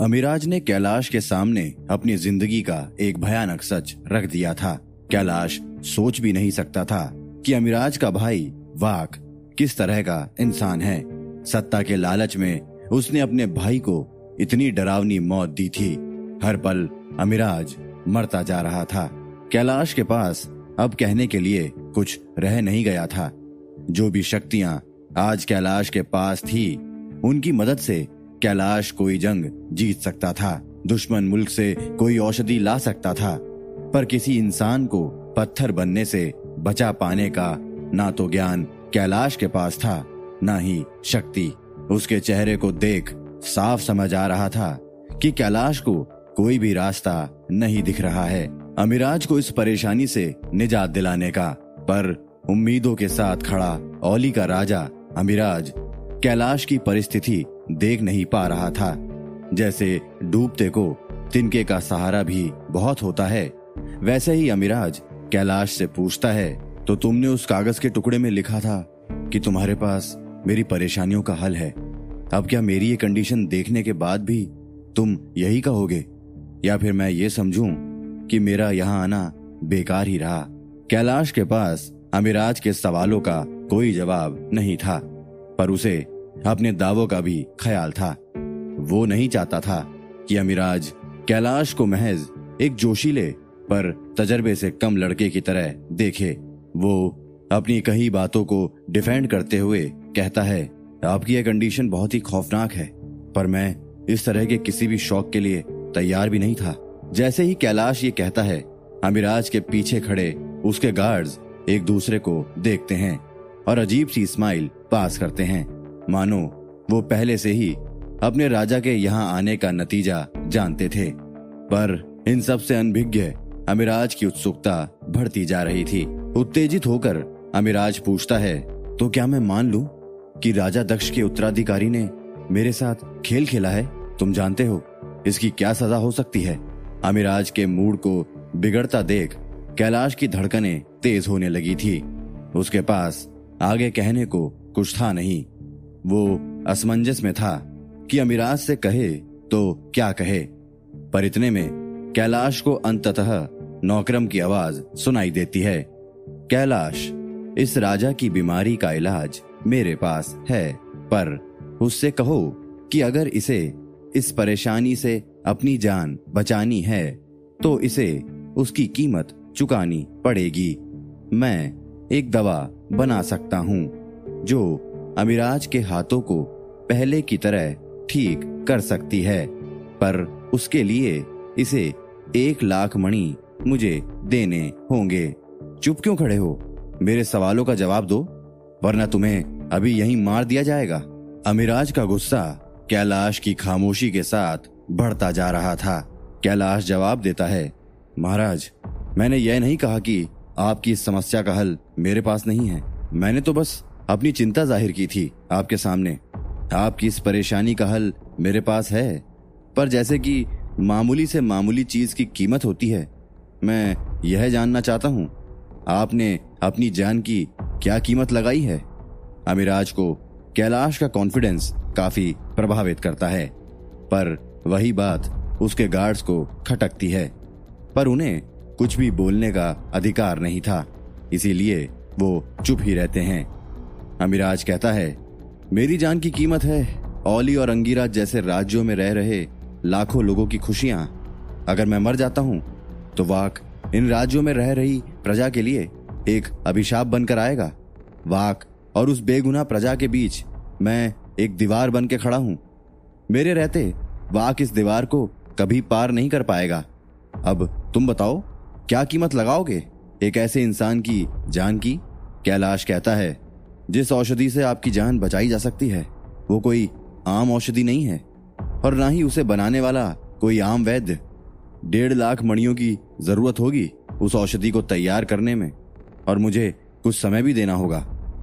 अमिराज ने कैलाश के सामने अपनी ज़िंदगी का एक भयानक सच रख दिया था। कैलाश सोच भी नहीं सकता था कि अमिराज का भाई वाक किस तरह का इंसान है। सत्ता के लालच में उसने अपने भाई को इतनी डरावनी मौत दी थी। हर पल अमिराज मरता जा रहा था। कैलाश के पास अब कहने के लिए कुछ रह नहीं गया था। जो भी शक्तियाँ आज कैलाश के पास थी, उनकी मदद से कैलाश कोई जंग जीत सकता था, दुश्मन मुल्क से कोई औषधि ला सकता था, पर किसी इंसान को पत्थर बनने से बचा पाने का ना तो ज्ञान कैलाश के पास था, ना ही शक्ति। उसके चेहरे को देख साफ़ समझ आ रहा था कि कैलाश को कोई भी रास्ता नहीं दिख रहा है। अमिराज को इस परेशानी से निजात दिलाने का, पर उम्मीदों के साथ खड़ा औली का राजा अमिराज कैलाश की परिस्थिति देख नहीं पा रहा था। जैसे डूबते को तिनके का सहारा भी बहुत होता है। वैसे ही अमिराज कैलाश से पूछता है तो तुमने उस कागज़ के टुकड़े में लिखा था कि तुम्हारे पास मेरी परेशानियों का हल है। अब क्या मेरी ये कंडीशन देखने के बाद भी तुम यही कहोगे? या फिर मैं ये समझूं कि मेरा यहाँ आना बेकार ही रहा? कैलाश के पास अमिराज के सवालों का कोई जवाब नहीं था, पर उसे अपने दावों का भी ख्याल था। वो नहीं चाहता था कि अमिराज कैलाश को महज एक जोशीले पर तजर्बे से कम लड़के की तरह देखे। वो अपनी कई बातों को डिफेंड करते हुए कहता है, आपकी यह कंडीशन बहुत ही खौफनाक है, पर मैं इस तरह के किसी भी शौक के लिए तैयार भी नहीं था। जैसे ही कैलाश ये कहता है, अमिराज के पीछे खड़े उसके गार्ड्स एक दूसरे को देखते हैं और अजीब सी स्माइल पास करते हैं। मानो, वो पहले से ही अपने राजा के यहाँ आने का नतीजा जानते थे। पर इन सबसे अनभिज्ञ अमिराज की उत्सुकता बढ़ती जा रही थी। उत्तेजित होकर अमिराज पूछता है तो क्या मैं मान लू कि राजा दक्ष के उत्तराधिकारी ने मेरे साथ खेल खेला है? तुम जानते हो, इसकी क्या सजा हो सकती है? अमिराज के मूड को बिगड़ता देख कैलाश की धड़कनें तेज होने लगी थी। उसके पास आगे कहने को कुछ था नहीं। वो असमंजस में था कि अमिराज से कहे तो क्या कहे? पर इतने में कैलाश को अंततः नौकरम की आवाज़ सुनाई देती है। कैलाश, इस राजा की बीमारी का इलाज मेरे पास है, पर उससे कहो कि अगर इसे इस परेशानी से अपनी जान बचानी है तो इसे उसकी कीमत चुकानी पड़ेगी। मैं एक दवा बना सकता हूँ, जो अमिराज के हाथों को पहले की तरह ठीक कर सकती है, पर उसके लिए इसे एक लाख मणि मुझे देने होंगे। चुप क्यों खड़े हो? मेरे सवालों का जवाब दो, वरना तुम्हें अभी यहीं मार दिया जाएगा। अमिराज का गुस्सा कैलाश की खामोशी के साथ बढ़ता जा रहा था। कैलाश जवाब देता है, महाराज, मैंने यह नहीं कहा कि आपकी इस समस्या का हल मेरे पास नहीं है। मैंने तो बस अपनी चिंता ज़ाहिर की थी आपके सामने। आपकी इस परेशानी का हल मेरे पास है। पर जैसे कि मामूली से मामूली चीज़ की कीमत होती है, मैं यह जानना चाहता हूँ, आपने अपनी जान की क्या कीमत लगाई है? अमिराज को कैलाश का कॉन्फिडेंस काफ़ी प्रभावित करता है, पर वही बात उसके गार्ड्स को खटकती है, पर उन्हें कुछ भी बोलने का अधिकार नहीं था, इसीलिए वो चुप ही रहते हैं। अमिराज कहता है, मेरी जान की कीमत है। ओली और अंगीरा जैसे राज्यों में रह रहे लाखों लोगों की खुशियाँ। अगर मैं मर जाता हूँ तो वाक इन राज्यों में रह रही प्रजा के लिए एक अभिशाप बनकर आएगा। वाक और उस बेगुना प्रजा के बीच मैं एक दीवार बन के खड़ा हूँ। मेरे रहते वाक इस दीवार को कभी पार नहीं कर पाएगा। अब तुम बताओ, क्या कीमत लगाओगे एक ऐसे इंसान की जान की? कैलाश कहता है जिस औषधि से आपकी जान बचाई जा सकती है, वो कोई आम औषधि नहीं है। और ना ही उसे बनाने वाला कोई आम वैद्य। डेढ़ लाख मणियों की ज़रूरत होगी उस औषधि को तैयार करने में, और मुझे कुछ समय भी देना होगा।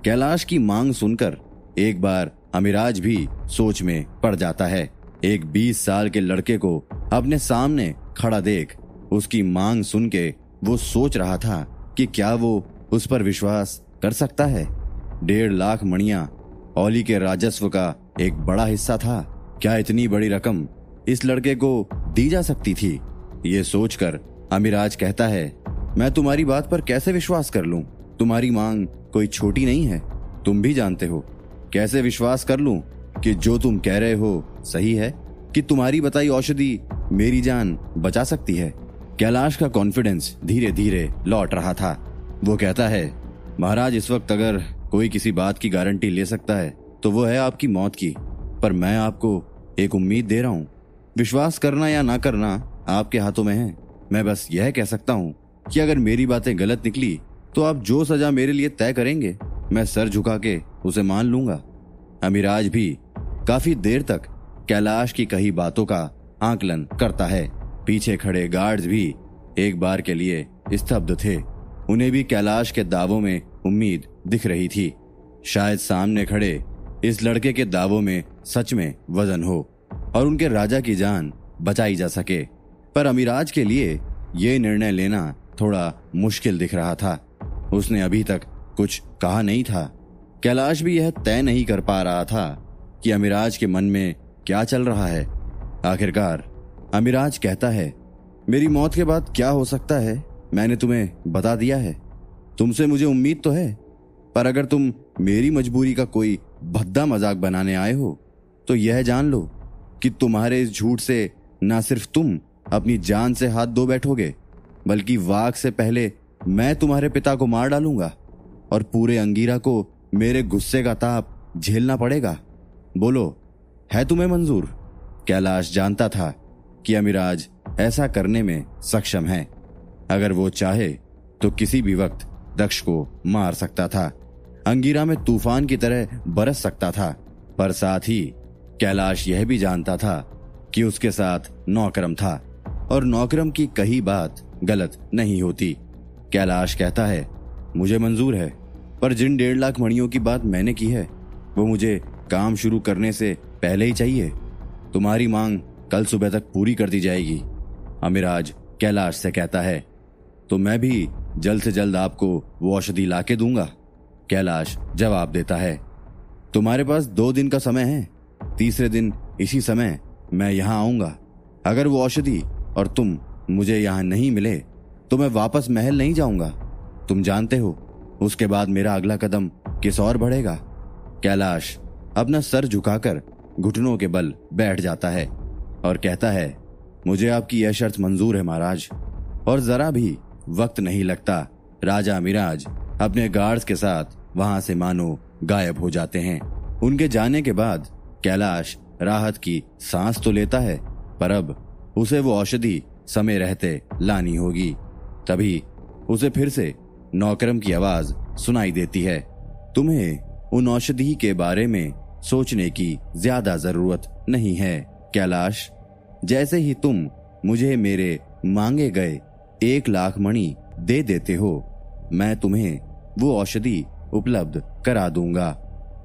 कैलाश की मांग सुनकर एक बार अमिराज भी सोच में पड़ जाता है। एक बीस साल के लड़के को अपने सामने खड़ा देख उसकी मांग सुन के वो सोच रहा था कि क्या वो उस पर विश्वास कर सकता है। डेढ़ लाख मणिया ओली के राजस्व का एक बड़ा हिस्सा था। क्या इतनी बड़ी रकम इस लड़के को दी जा सकती थी? ये सोचकर अमिराज कहता है, मैं तुम्हारी बात पर कैसे विश्वास कर लूँ? तुम्हारी मांग कोई छोटी नहीं है। तुम भी जानते हो। कैसे विश्वास कर लूँ कि जो तुम कह रहे हो सही है? कि तुम्हारी बताई औषधि मेरी जान बचा सकती है? कैलाश का कॉन्फिडेंस धीरे धीरे लौट रहा था। वो कहता है, महाराज, इस वक्त अगर कोई किसी बात की गारंटी ले सकता है तो वो है आपकी मौत की। पर मैं आपको एक उम्मीद दे रहा हूँ। विश्वास करना या ना करना आपके हाथों में है। मैं बस यह कह सकता हूँ कि अगर मेरी बातें गलत निकली तो आप जो सजा मेरे लिए तय करेंगे, मैं सर झुका के उसे मान लूँगा। अमिराज भी काफ़ी देर तक कैलाश की कही बातों का आकलन करता है। पीछे खड़े गार्ड्स भी एक बार के लिए स्तब्ध थे। उन्हें भी कैलाश के दावों में उम्मीद दिख रही थी। शायद सामने खड़े इस लड़के के दावों में सच में वज़न हो और उनके राजा की जान बचाई जा सके। पर अमीराज के लिए ये निर्णय लेना थोड़ा मुश्किल दिख रहा था। उसने अभी तक कुछ कहा नहीं था। कैलाश भी यह तय नहीं कर पा रहा था कि अमिराज के मन में क्या चल रहा है। आखिरकार अमिराज कहता है, मेरी मौत के बाद क्या हो सकता है? मैंने तुम्हें बता दिया है। तुमसे मुझे उम्मीद तो है पर अगर तुम मेरी मजबूरी का कोई भद्दा मज़ाक बनाने आए हो तो यह जान लो कि तुम्हारे इस झूठ से ना सिर्फ़ तुम अपनी जान से हाथ धो बैठोगे, बल्कि वाघ से पहले मैं तुम्हारे पिता को मार डालूँगा और पूरे अंगीरा को मेरे गुस्से का ताप झेलना पड़ेगा। बोलो, है तुम्हें मंजूर? कैलाश जानता था कि अमिराज ऐसा करने में सक्षम है। अगर वो चाहे तो किसी भी वक्त दक्ष को मार सकता था। अंगीरा में तूफ़ान की तरह बरस सकता था, पर साथ ही कैलाश यह भी जानता था कि उसके साथ नौकरम था, और नौकरम की कही बात गलत नहीं होती। कैलाश कहता है, मुझे मंजूर है, पर जिन डेढ़ लाख मणियों की बात मैंने की है, वो मुझे काम शुरू करने से पहले ही चाहिए। तुम्हारी मांग कल सुबह तक पूरी कर दी जाएगी। अमिराज कैलाश से कहता है तो मैं भी जल्द से जल्द आपको वो औषधि ला के दूँगा। कैलाश जवाब देता है, तुम्हारे पास दो दिन का समय है, तीसरे दिन इसी समय मैं यहाँ आऊँगा। अगर वो औषधि और तुम मुझे यहाँ नहीं मिले तो मैं वापस महल नहीं जाऊँगा। तुम जानते हो, उसके बाद मेरा अगला कदम किस और बढ़ेगा? कैलाश अपना सर झुकाकर घुटनों के बल बैठ जाता है और कहता है, मुझे आपकी यह शर्त मंजूर है महाराज, और जरा भी वक्त नहीं लगता, राजा मिराज अपने गार्ड्स के साथ वहाँ से मानो गायब हो जाते हैं। उनके जाने के बाद कैलाश राहत की सांस तो लेता है, पर अब उसे वो औषधि समय रहते लानी होगी। तभी उसे फिर से नौकरम की आवाज़ सुनाई देती है। तुम्हें उन औषधि के बारे में सोचने की ज़्यादा ज़रूरत नहीं है, कैलाश। जैसे ही तुम मुझे मेरे मांगे गए एक लाख मणि दे देते हो मैं तुम्हें वो औषधि उपलब्ध करा दूँगा।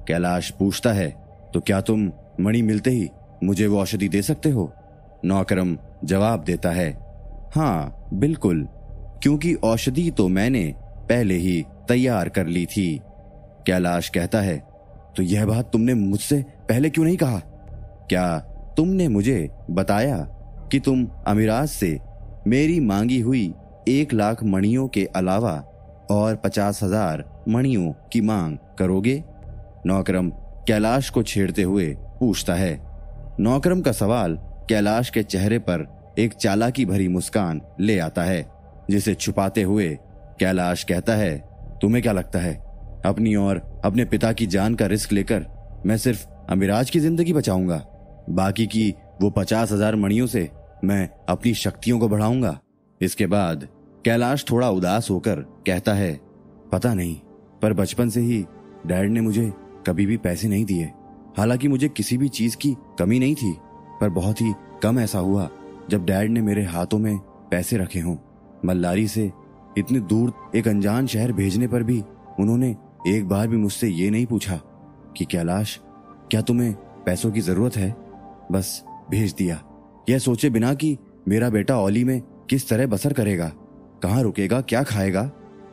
कैलाश पूछता है तो क्या तुम मणि मिलते ही मुझे वो औषधि दे सकते हो? नौकरम जवाब देता है हाँ बिल्कुल, क्योंकि औषधि तो मैंने पहले ही तैयार कर ली थी। कैलाश कहता है तो यह बात तुमने मुझसे पहले क्यों नहीं कहा? क्या तुमने मुझे बताया कि तुम अमीराज से मेरी मांगी हुई एक लाख मणियों के अलावा और पचास हज़ार मणियों की मांग करोगे? नौकरम कैलाश को छेड़ते हुए पूछता है। नौकरम का सवाल कैलाश के चेहरे पर एक चालाकी भरी मुस्कान ले आता है, जिसे छुपाते हुए कैलाश कहता है, तुम्हें क्या लगता है? अपनी और अपने पिता की जान का रिस्क लेकर मैं सिर्फ़ अमिराज की ज़िंदगी बचाऊँगा? बाकी की वो पचास हज़ार मणियों से मैं अपनी शक्तियों को बढ़ाऊँगा? इसके बाद कैलाश थोड़ा उदास होकर कहता है, पता नहीं, पर बचपन से ही डैड ने मुझे कभी भी पैसे नहीं दिए। हालाँकि मुझे किसी भी चीज़ की कमी नहीं थी, पर बहुत ही कम ऐसा हुआ जब डैड ने मेरे हाथों में पैसे रखे हों। मल्लारी से इतने दूर एक अनजान शहर भेजने पर भी उन्होंने एक बार भी मुझसे ये नहीं पूछा कि, कैलाश, क्या तुम्हें पैसों की ज़रूरत है? बस भेज दिया। यह सोचे बिना कि मेरा बेटा ओली में किस तरह बसर करेगा। कहाँ रुकेगा, क्या खाएगा?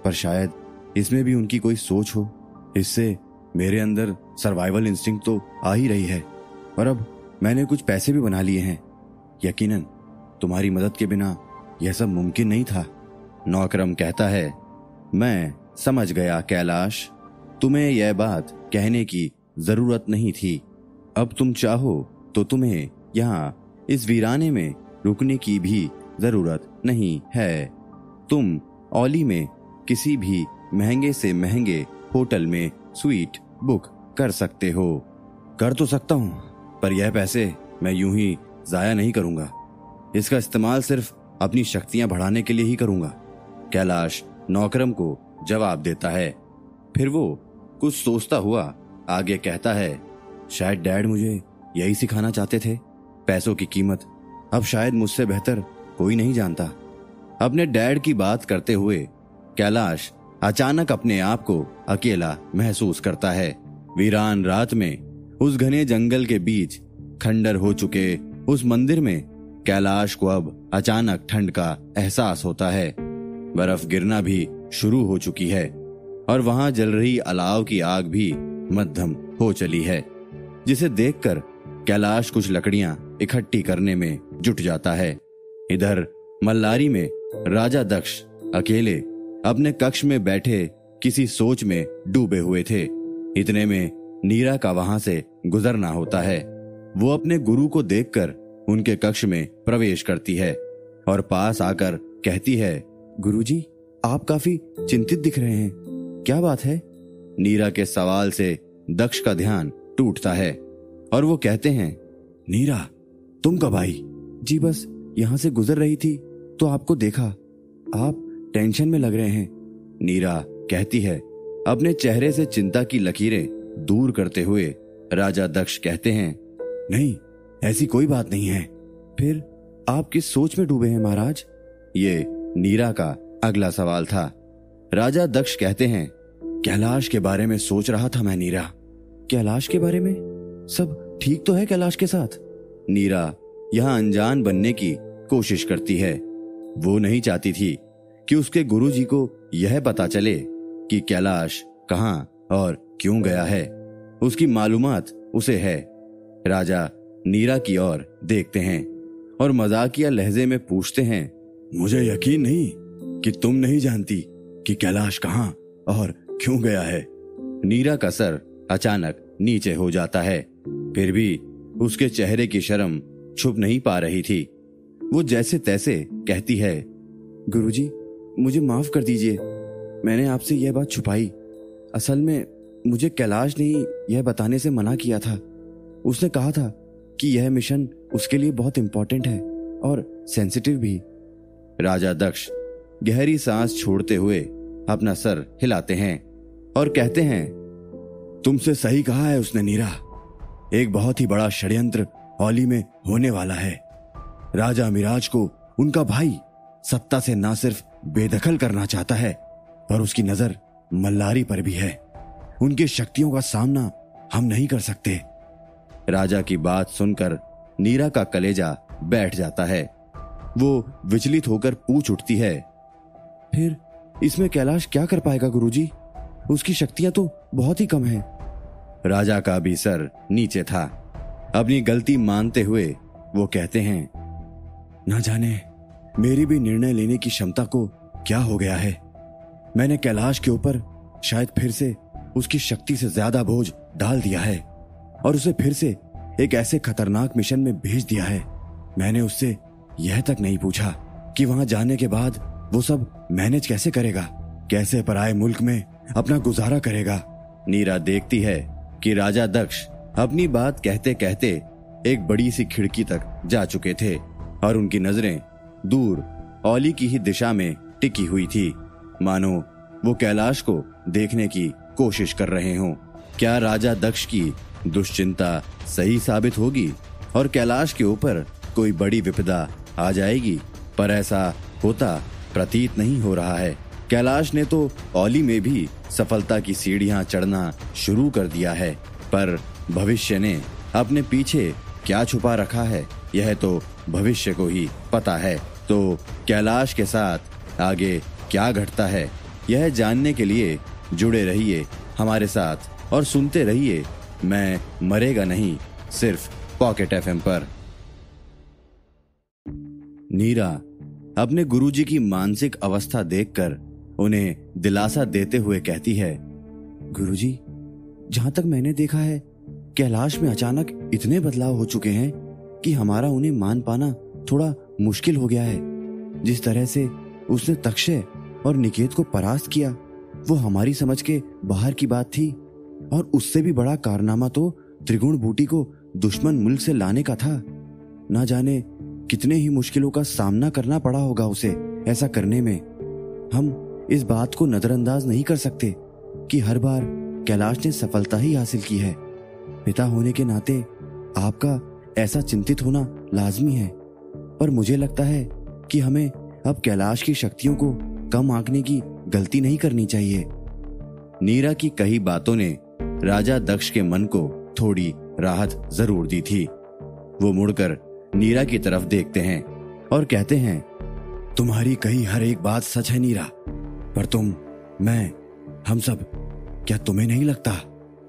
पर शायद इसमें भी उनकी कोई सोच हो। इससे मेरे अंदर सर्वाइवल इंस्टिंक्ट तो आ ही रही है। और अब मैंने कुछ पैसे भी बना लिए हैं। यकीनन, तुम्हारी मदद के बिना यह सब मुमकिन नहीं था। नौकरम कहता है, मैं समझ गया, कैलाश। तुम्हें यह बात कहने की ज़रूरत नहीं थी। अब तुम चाहो तो तुम्हें यहाँ इस वीराने में रुकने की भी ज़रूरत नहीं है। तुम ओली में किसी भी महँगे से महँगे होटल में स्वीट बुक कर सकते हो। कर तो सकता हूँ, पर यह पैसे मैं यूँ ही जाया नहीं करूँगा। इसका इस्तेमाल सिर्फ़ अपनी शक्तियाँ बढ़ाने के लिए ही करूँगा। कैलाश नौकरम को जवाब देता है। फिर वो कुछ सोचता हुआ आगे कहता है, शायद डैड मुझे यही सिखाना चाहते थे। पैसों की कीमत अब शायद मुझसे बेहतर कोई नहीं जानता। अपने डैड की बात करते हुए, कैलाश अचानक अपने आप को अकेला महसूस करता है। वीरान रात में उस घने जंगल के बीच खंडर हो चुके उस मंदिर में, कैलाश को अब अचानक ठंड का एहसास होता है। बर्फ़ गिरना भी शुरू हो चुकी है और वहाँ जल रही अलाव की आग भी मध्यम हो चली है, जिसे देखकर कैलाश कुछ लकड़ियाँ इकट्ठी करने में जुट जाता है। इधर मल्लारी में राजा दक्ष अकेले अपने कक्ष में बैठे किसी सोच में डूबे हुए थे। इतने में नीरा का वहाँ से गुजरना होता है। वो अपने गुरु को देखकर उनके कक्ष में प्रवेश करती है और पास आकर कहती है गुरुजी, आप काफ़ी चिंतित दिख रहे हैं। क्या बात है? नीरा के सवाल से दक्ष का ध्यान टूटता है और वो कहते हैं नीरा तुम कब आई? जी बस यहाँ से गुजर रही थी। तो आपको देखा। आप टेंशन में लग रहे हैं। नीरा कहती है, अपने चेहरे से चिंता की लकीरें दूर करते हुए राजा दक्ष कहते हैं, नहीं, ऐसी कोई बात नहीं है। फिर आप किस सोच में डूबे हैं महाराज? ये नीरा का अगला सवाल था। राजा दक्ष कहते हैं, कैलाश के बारे में सोच रहा था मैं नीरा। कैलाश के बारे में? सब ठीक तो है कैलाश के साथ? नीरा यहाँ अनजान बनने की कोशिश करती है। वो नहीं चाहती थी कि उसके गुरुजी को यह पता चले कि कैलाश कहाँ और क्यों गया है। उसकी मालूमात उसे है। राजा नीरा की ओर देखते हैं और मजाकिया लहजे में पूछते हैं, मुझे यकीन नहीं कि तुम नहीं जानती कि कैलाश कहाँ और क्यों गया है? नीरा का सर अचानक नीचे हो जाता है। फिर भी उसके चेहरे की शर्म छुप नहीं पा रही थी। वो जैसे तैसे कहती है गुरुजी, मुझे माफ़ कर दीजिए। मैंने आपसे यह बात छुपाई। असल में मुझे कैलाश ने यह बताने से मना किया था। उसने कहा था कि यह मिशन उसके लिए बहुत इंपॉर्टेंट है और सेंसिटिव भी। राजा दक्ष गहरी सांस छोड़ते हुए अपना सर हिलाते हैं और कहते हैं तुमसे सही कहा है उसने नीरा। एक बहुत ही बड़ा षड्यंत्र औली में होने वाला है। राजा मिराज को उनका भाई सत्ता से ना सिर्फ़ बेदखल करना चाहता है पर उसकी नज़र मल्लारी पर भी है उनकी शक्तियों का सामना हम नहीं कर सकते राजा की बात सुनकर नीरा का कलेजा बैठ जाता है वो विचलित होकर पूछ उठती है, फिर इसमें कैलाश क्या कर पाएगा गुरुजी? उसकी शक्तियाँ तो बहुत ही कम हैं। राजा का भी सर नीचे था अपनी गलती मानते हुए वो कहते हैं ना जाने मेरी भी निर्णय लेने की क्षमता को क्या हो गया है। मैंने कैलाश के ऊपर शायद फिर से उसकी शक्ति से ज़्यादा बोझ डाल दिया है और उसे फिर से एक ऐसे खतरनाक मिशन में भेज दिया है। मैंने उससे यह तक नहीं पूछा कि वहाँ जाने के बाद वो सब मैनेज कैसे करेगा, कैसे पराए मुल्क में अपना गुजारा करेगा। नीरा देखती है कि राजा दक्ष अपनी बात कहते कहते एक बड़ी सी खिड़की तक जा चुके थे। और उनकी नज़रें दूर ओली की ही दिशा में टिकी हुई थी। मानो, वो कैलाश को देखने की कोशिश कर रहे हों। क्या राजा दक्ष की दुश्चिंता सही साबित होगी और कैलाश के ऊपर कोई बड़ी विपदा आ जाएगी? पर ऐसा होता प्रतीत नहीं हो रहा है। कैलाश ने तो औली में भी सफलता की सीढ़ियाँ चढ़ना शुरू कर दिया है, पर भविष्य ने अपने पीछे क्या छुपा रखा है? यह तो भविष्य को ही पता है। तो कैलाश के साथ आगे क्या घटता है, यह जानने के लिए जुड़े रहिए हमारे साथ और सुनते रहिए, मैं मरेगा नहीं, सिर्फ़ पॉकेट एफएम पर। नीरा, अपने गुरुजी की मानसिक अवस्था देखकर उन्हें दिलासा देते हुए कहती है, गुरुजी, जहाँ तक मैंने देखा है, कैलाश में अचानक इतने बदलाव हो चुके हैं कि हमारा उन्हें मान पाना थोड़ा मुश्किल हो गया है। जिस तरह से उसने तक्षय और निकेत को परास्त किया, वो हमारी समझ के बाहर की बात थी। और उससे भी बड़ा कारनामा तो त्रिगुण बूटी को दुश्मन मुल्क से लाने का था। ना जाने कितने ही मुश्किलों का सामना करना पड़ा होगा उसे ऐसा करने में। हम इस बात को नजरअंदाज नहीं कर सकते कि हर बार कैलाश ने सफलता ही हासिल की है। पिता होने के नाते आपका ऐसा चिंतित होना लाजमी है। पर मुझे लगता है कि हमें अब कैलाश की शक्तियों को कम आंकने की गलती नहीं करनी चाहिए। नीरा की कई बातों ने राजा दक्ष के मन को थोड़ी राहत ज़रूर दी थी। वो मुड़कर नीरा की तरफ़ देखते हैं और कहते हैं, तुम्हारी कही हर एक बात सच है नीरा, पर तुम, मैं, हम सब, क्या तुम्हें नहीं लगता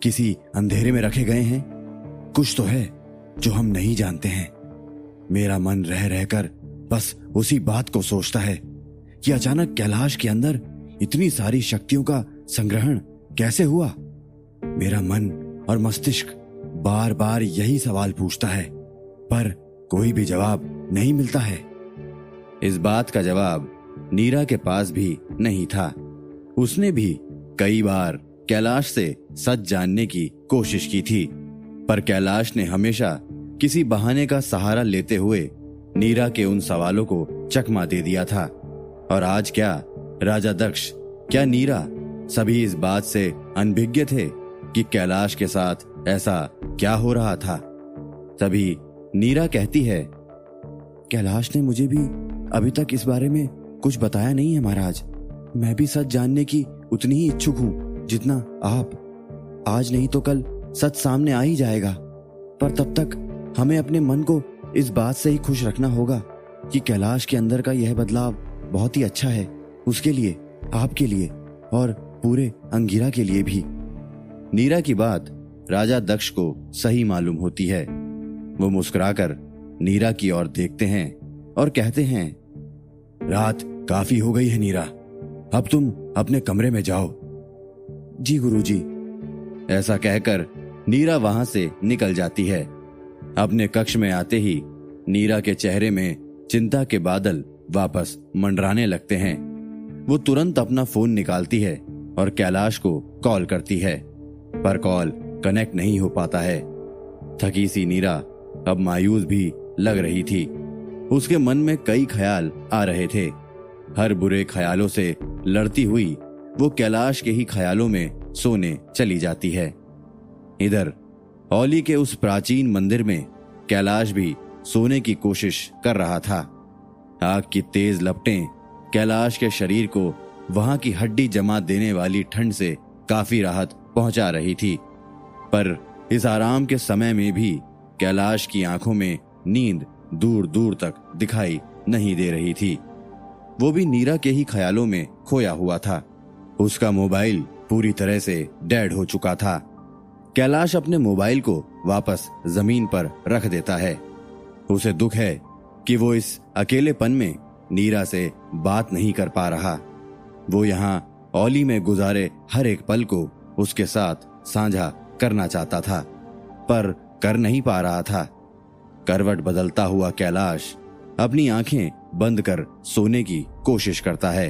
किसी अंधेरे में रखे गए हैं? कुछ तो है। जो हम नहीं जानते हैं। मेरा मन रह रहकर बस उसी बात को सोचता है कि अचानक कैलाश के अंदर इतनी सारी शक्तियों का संग्रहण कैसे हुआ? मेरा मन और मस्तिष्क बार बार यही सवाल पूछता है, पर कोई भी जवाब नहीं मिलता है। इस बात का जवाब नीरा के पास भी नहीं था। उसने भी कई बार कैलाश से सच जानने की कोशिश की थी, पर कैलाश ने हमेशा किसी बहाने का सहारा लेते हुए नीरा के उन सवालों को चकमा दे दिया था। और आज क्या, राजा दक्ष, क्या नीरा सभी इस बात से अनभिज्ञ थे कि कैलाश के साथ ऐसा क्या हो रहा था? तभी नीरा कहती है, कैलाश ने मुझे भी अभी तक इस बारे में कुछ बताया नहीं है महाराज। मैं भी सच जानने की उतनी ही इच्छुक हूँ जितना आप। आज नहीं तो कल सच सामने आ ही जाएगा। पर तब तक हमें अपने मन को इस बात से ही खुश रखना होगा कि कैलाश के अंदर का यह बदलाव बहुत ही अच्छा है, उसके लिए, आपके लिए, और पूरे अंगिरा के लिए भी। नीरा की बात राजा दक्ष को सही मालूम होती है। वो मुस्कुराकर नीरा की ओर देखते हैं और कहते हैं, रात काफ़ी हो गई है नीरा, अब तुम अपने कमरे में जाओ। जी गुरुजी। ऐसा कहकर नीरा वहाँ से निकल जाती है। अपने कक्ष में आते ही नीरा के चेहरे में चिंता के बादल वापस मंडराने लगते हैं। वो तुरंत अपना फ़ोन निकालती है और कैलाश को कॉल करती है, पर कॉल कनेक्ट नहीं हो पाता है। थकी सी नीरा अब मायूस भी लग रही थी। उसके मन में कई ख्याल आ रहे थे। हर बुरे ख्यालों से लड़ती हुई वो कैलाश के ही ख्यालों में सोने चली जाती है। इधर औली के उस प्राचीन मंदिर में कैलाश भी सोने की कोशिश कर रहा था। आग की तेज लपटें कैलाश के शरीर को वहाँ की हड्डी जमा देने वाली ठंड से काफ़ी राहत पहुँचा रही थी। पर इस आराम के समय में भी कैलाश की आँखों में नींद दूर दूर तक दिखाई नहीं दे रही थी। वो भी नीरा के ही ख्यालों में खोया हुआ था। उसका मोबाइल पूरी तरह से डेड हो चुका था। कैलाश अपने मोबाइल को वापस ज़मीन पर रख देता है। उसे दुख है कि वो इस अकेलेपन में नीरा से बात नहीं कर पा रहा। वो यहाँ ओली में गुजारे हर एक पल को उसके साथ साझा करना चाहता था, पर कर नहीं पा रहा था। करवट बदलता हुआ कैलाश अपनी आँखें बंद कर सोने की कोशिश करता है।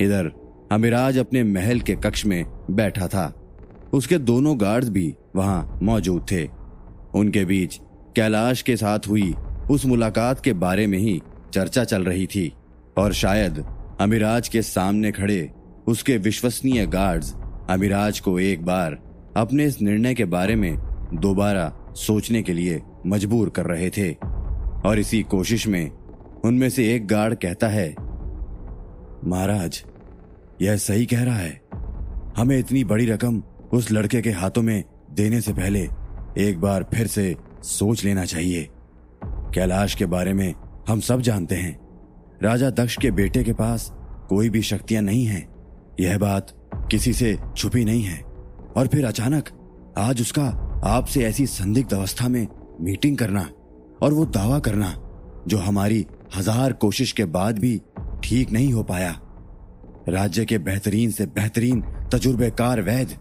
इधर अमिराज अपने महल के कक्ष में बैठा था। उसके दोनों गार्ड्स भी वहाँ मौजूद थे। उनके बीच कैलाश के साथ हुई उस मुलाकात के बारे में ही चर्चा चल रही थी, और शायद अमिराज के सामने खड़े उसके विश्वसनीय गार्ड्स अमिराज को एक बार अपने इस निर्णय के बारे में दोबारा सोचने के लिए मजबूर कर रहे थे, और इसी कोशिश में उनमें से एक गार्ड कहता है, महाराज, यह सही कह रहा है। हमें इतनी बड़ी रकम उस लड़के के हाथों में देने से पहले एक बार फिर से सोच लेना चाहिए। कैलाश के बारे में हम सब जानते हैं। राजा दक्ष के बेटे के पास कोई भी शक्तियाँ नहीं हैं। यह बात किसी से छुपी नहीं है। और फिर अचानक आज उसका आपसे ऐसी संदिग्ध अवस्था में मीटिंग करना और वो दावा करना जो हमारी हज़ार कोशिश के बाद भी ठीक नहीं हो पाया। राज्य के बेहतरीन से बेहतरीन तजुर्बेकार वैद्य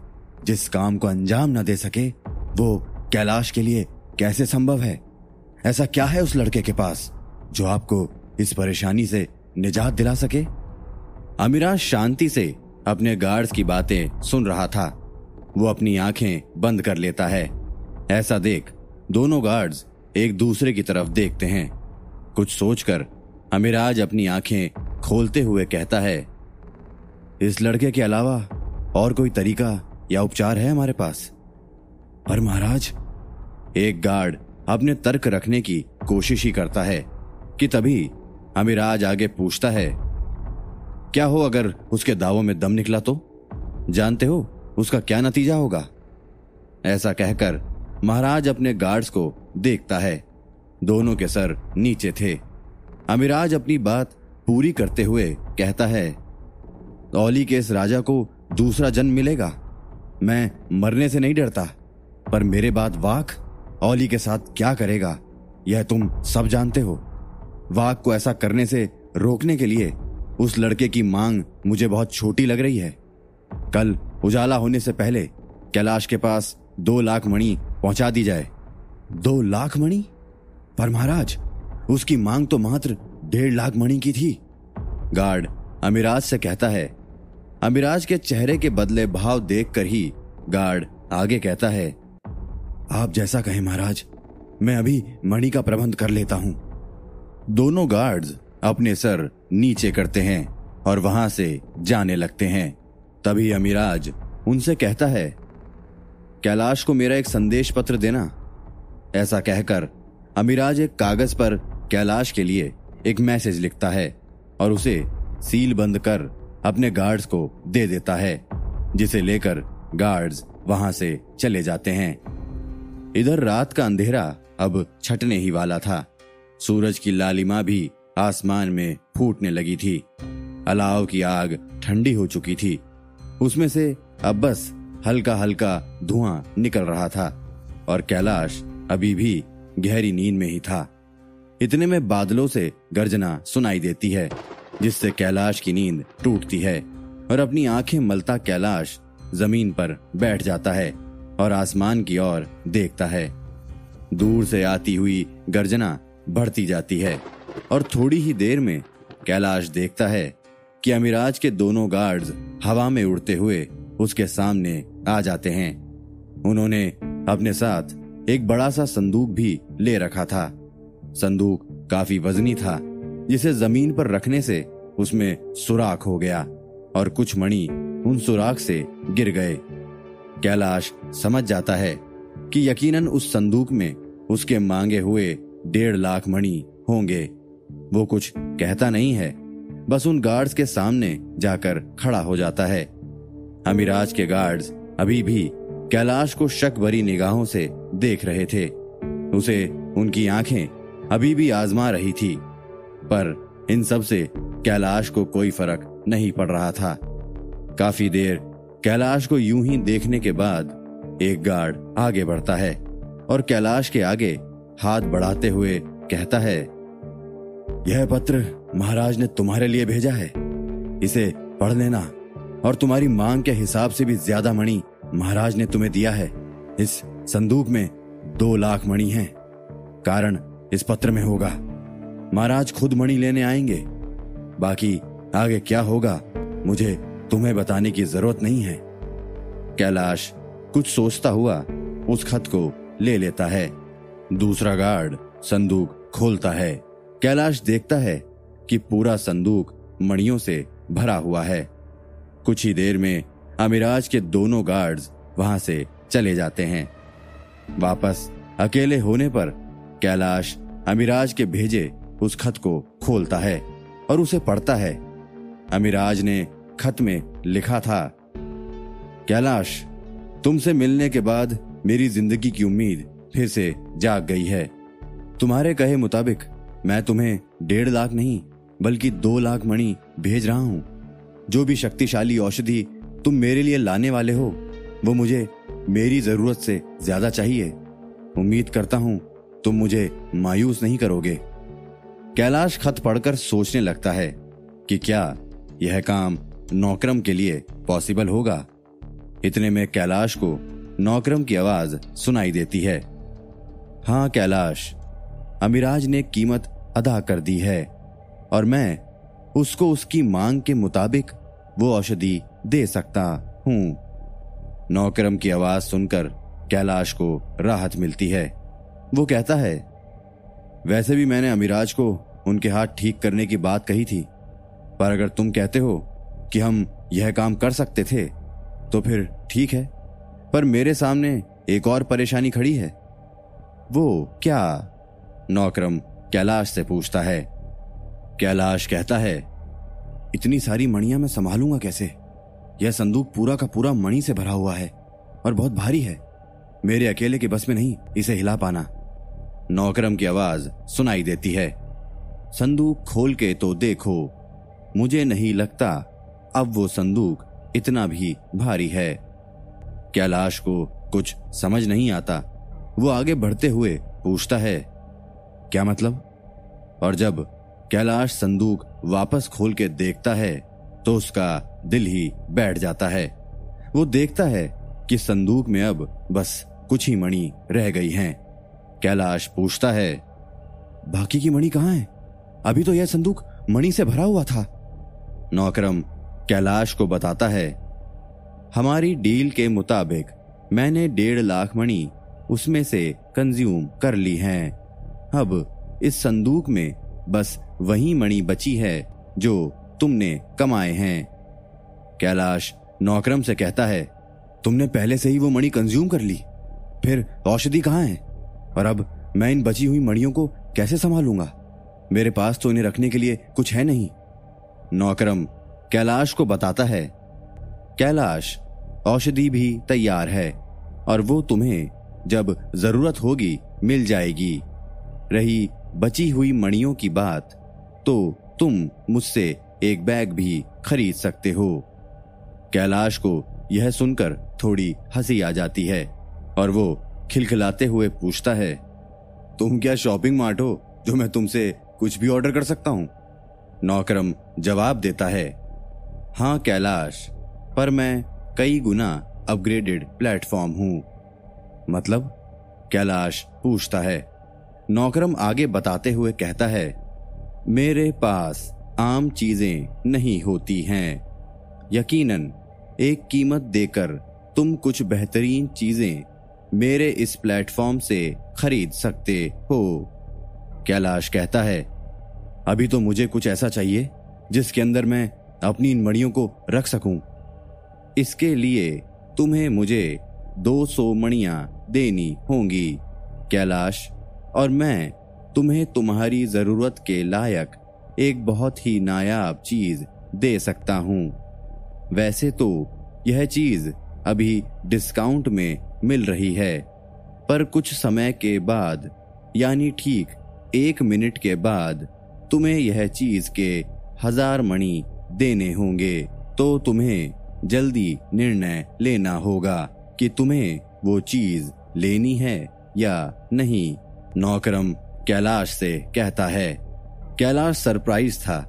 जिस काम को अंजाम न दे सके, वो कैलाश के लिए कैसे संभव है? ऐसा क्या है उस लड़के के पास, जो आपको इस परेशानी से निजात दिला सके? अमीराज शांति से अपने गार्ड्स की बातें सुन रहा था। वो अपनी आँखें बंद कर लेता है। ऐसा देख, दोनों गार्ड्स एक दूसरे की तरफ़ देखते हैं। कुछ सोचकर अमीराज अपनी आँखें खोलते हुए कहता है, इस लड़के के अलावा और कोई तरीका या उपचार है हमारे पास? पर महाराज, एक गार्ड अपने तर्क रखने की कोशिश ही करता है कि तभी अमीराज आगे पूछता है। क्या हो अगर उसके दावों में दम निकला तो? जानते हो, उसका क्या नतीजा होगा? ऐसा कहकर महाराज अपने गार्ड्स को देखता है। दोनों के सर नीचे थे। अमीराज अपनी बात पूरी करते हुए कहता है, औली के इस राजा को दूसरा जन्म मिलेगा? मैं मरने से नहीं डरता, पर मेरे बाद वाक औली के साथ क्या करेगा, यह तुम सब जानते हो। वाक को ऐसा करने से रोकने के लिए उस लड़के की मांग मुझे बहुत छोटी लग रही है। कल उजाला होने से पहले कैलाश के पास दो लाख मणि पहुँचा दी जाए। दो लाख मणि? पर महाराज, उसकी मांग तो मात्र डेढ़ लाख मणि की थी। गार्ड अमिराज से कहता है अमिराज के चेहरे के बदले भाव देखकर ही गार्ड आगे कहता है, आप जैसा कहें महाराज, मैं अभी मणि का प्रबंध कर लेता हूँ। दोनों गार्ड्स अपने सर नीचे करते हैं और वहाँ से जाने लगते हैं। तभी अमिराज उनसे कहता है, कैलाश को मेरा एक संदेश पत्र देना। ऐसा कहकर अमिराज एक कागज़ पर कैलाश के लिए एक मैसेज लिखता है और उसे सील बंद कर अपने गार्ड्स को दे देता है, जिसे लेकर गार्ड्स वहाँ से चले जाते हैं। इधर रात का अंधेरा अब छटने ही वाला था। सूरज की लालिमा भी आसमान में फूटने लगी थी। अलाव की आग ठंडी हो चुकी थी। उसमें से अब बस हल्का हल्का धुआँ निकल रहा था, और कैलाश अभी भी गहरी नींद में ही था। इतने में बादलों से गर्जना सुनाई देती है। जिससे कैलाश की नींद टूटती है और अपनी आँखें मलता कैलाश ज़मीन पर बैठ जाता है और आसमान की ओर देखता है। दूर से आती हुई गर्जना बढ़ती जाती है और थोड़ी ही देर में कैलाश देखता है कि अमिराज के दोनों गार्ड्स हवा में उड़ते हुए उसके सामने आ जाते हैं। उन्होंने अपने साथ एक बड़ा सा संदूक भी ले रखा था। संदूक काफ़ी वजनी था जिसे ज़मीन पर रखने से उसमें सुराख हो गया और कुछ मणि उन सुराख से गिर गए। कैलाश समझ जाता है कि यकीनन उस संदूक में उसके मांगे हुए डेढ़ लाख मणि होंगे। वो कुछ कहता नहीं है, बस उन गार्ड्स के सामने जाकर खड़ा हो जाता है। अमिराज के गार्ड्स अभी भी कैलाश को शक भरी निगाहों से देख रहे थे। उसे उनकी आँखें अभी भी आजमा रही थी। पर इन सबसे कैलाश को कोई फ़र्क नहीं पड़ रहा था। काफ़ी देर कैलाश को यूँ ही देखने के बाद एक गार्ड आगे बढ़ता है और कैलाश के आगे हाथ बढ़ाते हुए कहता है, यह पत्र महाराज ने तुम्हारे लिए भेजा है। इसे पढ़ लेना और तुम्हारी मांग के हिसाब से भी ज़्यादा मणि महाराज ने तुम्हें दिया है। इस संदूक में दो लाख मणि हैं। कारण इस पत्र में होगा। महाराज खुद मणि लेने आएँगे। बाकी आगे क्या होगा, मुझे तुम्हें बताने की ज़रूरत नहीं है। कैलाश कुछ सोचता हुआ उस खत को ले लेता है। दूसरा गार्ड संदूक खोलता है। कैलाश देखता है कि पूरा संदूक मणियों से भरा हुआ है। कुछ ही देर में अमिराज के दोनों गार्ड्स वहाँ से चले जाते हैं। वापस अकेले होने पर कैलाश अमिराज के भेजे उस खत को खोलता है और उसे पढ़ता है। अमिराज ने खत में लिखा था, कैलाश, तुमसे मिलने के बाद मेरी ज़िंदगी की उम्मीद फिर से जाग गई है। तुम्हारे कहे मुताबिक मैं तुम्हें डेढ़ लाख नहीं, बल्कि दो लाख मणि भेज रहा हूँ। जो भी शक्तिशाली औषधि तुम मेरे लिए लाने वाले हो, वो मुझे मेरी ज़रूरत से ज़्यादा चाहिए। उम्मीद करता हूँ तुम मुझे मायूस नहीं करोगे। कैलाश खत पढ़कर सोचने लगता है कि क्या यह काम नौकरम के लिए पॉसिबल होगा। इतने में कैलाश को नौकरम की आवाज़ सुनाई देती है। हाँ कैलाश, अमिराज ने कीमत अदा कर दी है और मैं उसको उसकी मांग के मुताबिक वो औषधि दे सकता हूँ। नौकरम की आवाज़ सुनकर कैलाश को राहत मिलती है। वो कहता है वैसे भी मैंने अमीराज को उनके हाथ ठीक करने की बात कही थी, पर अगर तुम कहते हो कि हम यह काम कर सकते थे तो फिर ठीक है। पर मेरे सामने एक और परेशानी खड़ी है। वो क्या नौकरम कैलाश से पूछता है? कैलाश कहता है, इतनी सारी मणियाँ मैं संभालूँगा कैसे? यह संदूक पूरा का पूरा मणि से भरा हुआ है और बहुत भारी है। मेरे अकेले के बस में नहीं, इसे हिला पाना। नौकरम की आवाज़ सुनाई देती है। संदूक खोल के तो देखो, मुझे नहीं लगता अब वो संदूक इतना भी भारी है। कैलाश को कुछ समझ नहीं आता? वो आगे बढ़ते हुए पूछता है, क्या मतलब? और जब कैलाश संदूक वापस खोल के देखता है तो उसका दिल ही बैठ जाता है। वो देखता है कि संदूक में अब बस कुछ ही मणि रह गई हैं। कैलाश पूछता है, बाकी की मणि कहाँ है? अभी तो यह संदूक मणि से भरा हुआ था। नौकरम कैलाश को बताता है, हमारी डील के मुताबिक मैंने डेढ़ लाख मणि उसमें से कंज्यूम कर ली हैं। अब इस संदूक में बस वही मणि बची है जो तुमने कमाए हैं। कैलाश नौकरम से कहता है, तुमने पहले से ही वो मणि कंज्यूम कर ली। फिर औषधि कहाँ है? और अब मैं इन बची हुई मणियों को कैसे संभालूँगा? मेरे पास तो इन्हें रखने के लिए कुछ है नहीं। नौकरम, कैलाश को बताता है। कैलाश, औषधि भी तैयार है, और वो तुम्हें, जब ज़रूरत होगी, मिल जाएगी। रही बची हुई मणियों की बात तो तुम मुझसे एक बैग भी खरीद सकते हो। कैलाश को यह सुनकर थोड़ी हँसी आ जाती है, और वो खिलखिलाते हुए पूछता है, तुम क्या शॉपिंग मार्ट हो, जो मैं तुमसे कुछ भी ऑर्डर कर सकता हूँ? नौकरम जवाब देता है हाँ कैलाश, पर मैं कई गुना अपग्रेडेड प्लेटफॉर्म हूँ। मतलब कैलाश पूछता है। नौकरम आगे बताते हुए कहता है, मेरे पास आम चीज़ें नहीं होती हैं। यकीनन, एक कीमत देकर तुम कुछ बेहतरीन चीज़ें मेरे इस प्लेटफॉर्म से खरीद सकते हो। कैलाश कहता है, अभी तो मुझे कुछ ऐसा चाहिए, जिसके अंदर मैं अपनी इन मणियों को रख सकूँ। इसके लिए तुम्हें मुझे 200 मणियाँ देनी होंगी कैलाश और मैं तुम्हें तुम्हारी ज़रूरत के लायक एक बहुत ही नायाब चीज़ दे सकता हूँ। वैसे तो यह चीज़ अभी डिस्काउंट में मिल रही है। पर कुछ समय के बाद, यानी ठीक एक मिनट के बाद, तुम्हें यह चीज़ के हज़ार मणि देने होंगे तो तुम्हें जल्दी निर्णय लेना होगा कि तुम्हें वो चीज़ लेनी है या नहीं। नौकरम कैलाश से कहता है, कैलाश सरप्राइज़ था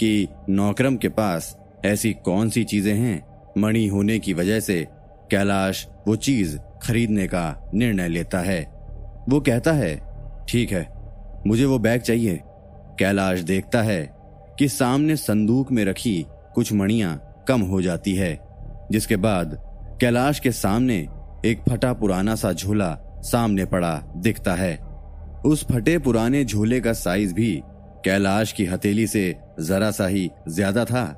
कि नौकरम के पास ऐसी कौन सी चीज़ें हैं? मणि होने की वजह से कैलाश वो चीज़ खरीदने का निर्णय लेता है। वो कहता है, ठीक है, मुझे वो बैग चाहिए। कैलाश देखता है कि सामने संदूक में रखी कुछ मणियाँ कम हो जाती है, जिसके बाद कैलाश के सामने एक फटा पुराना सा झोला सामने पड़ा दिखता है। उस फटे पुराने झोले का साइज़ भी कैलाश की हथेली से जरा सा ही ज़्यादा था।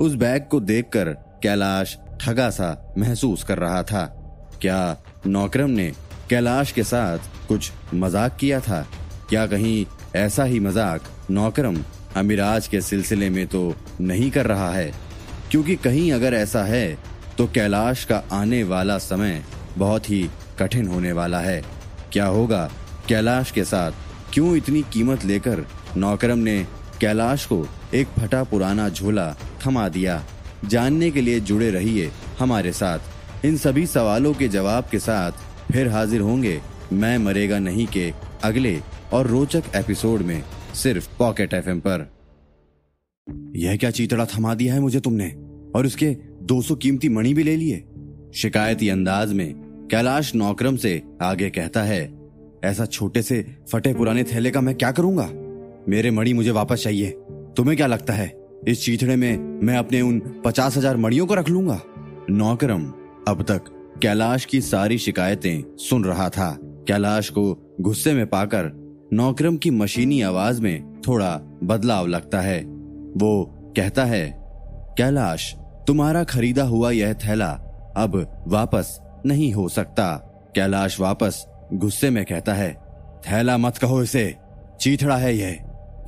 उस बैग को देखकर कैलाश ठगा सा महसूस कर रहा था। क्या नौकरम ने कैलाश के साथ कुछ मज़ाक किया था? क्या कहीं ऐसा ही मज़ाक नौकरम अमिराज के सिलसिले में तो नहीं कर रहा है? क्योंकि कहीं अगर ऐसा है तो कैलाश का आने वाला समय बहुत ही कठिन होने वाला है। क्या होगा? कैलाश के साथ क्यों इतनी कीमत लेकर नौकरम ने कैलाश को एक फटा पुराना झोला थमा दिया? जानने के लिए जुड़े रहिए हमारे साथ। इन सभी सवालों के जवाब के साथ फिर हाजिर होंगे मैं मरेगा नहीं के अगले और रोचक एपिसोड में सिर्फ़ पॉकेट एफएम पर। यह क्या चीतड़ा थमा दिया है मुझे तुमने? और उसके 200 कीमती मणि भी ले लिए? शिकायती अंदाज में कैलाश नौकरम से आगे कहता है, ऐसा छोटे से फटे पुराने थैले का मैं क्या करूँगा? मेरे मणि मुझे वापस चाहिए। तुम्हें क्या लगता है, इस चीथड़े में मैं अपने उन पचास हज़ार मणियों को रख लूँगा? नौकरम अब तक कैलाश की सारी शिकायतें सुन रहा था। कैलाश को गुस्से में पाकर नौकरम की मशीनी आवाज़ में थोड़ा बदलाव लगता है। वो कहता है, कैलाश, तुम्हारा खरीदा हुआ यह थैला अब वापस नहीं हो सकता। कैलाश वापस गुस्से में कहता है, थैला मत कहो इसे, चीथड़ा है यह।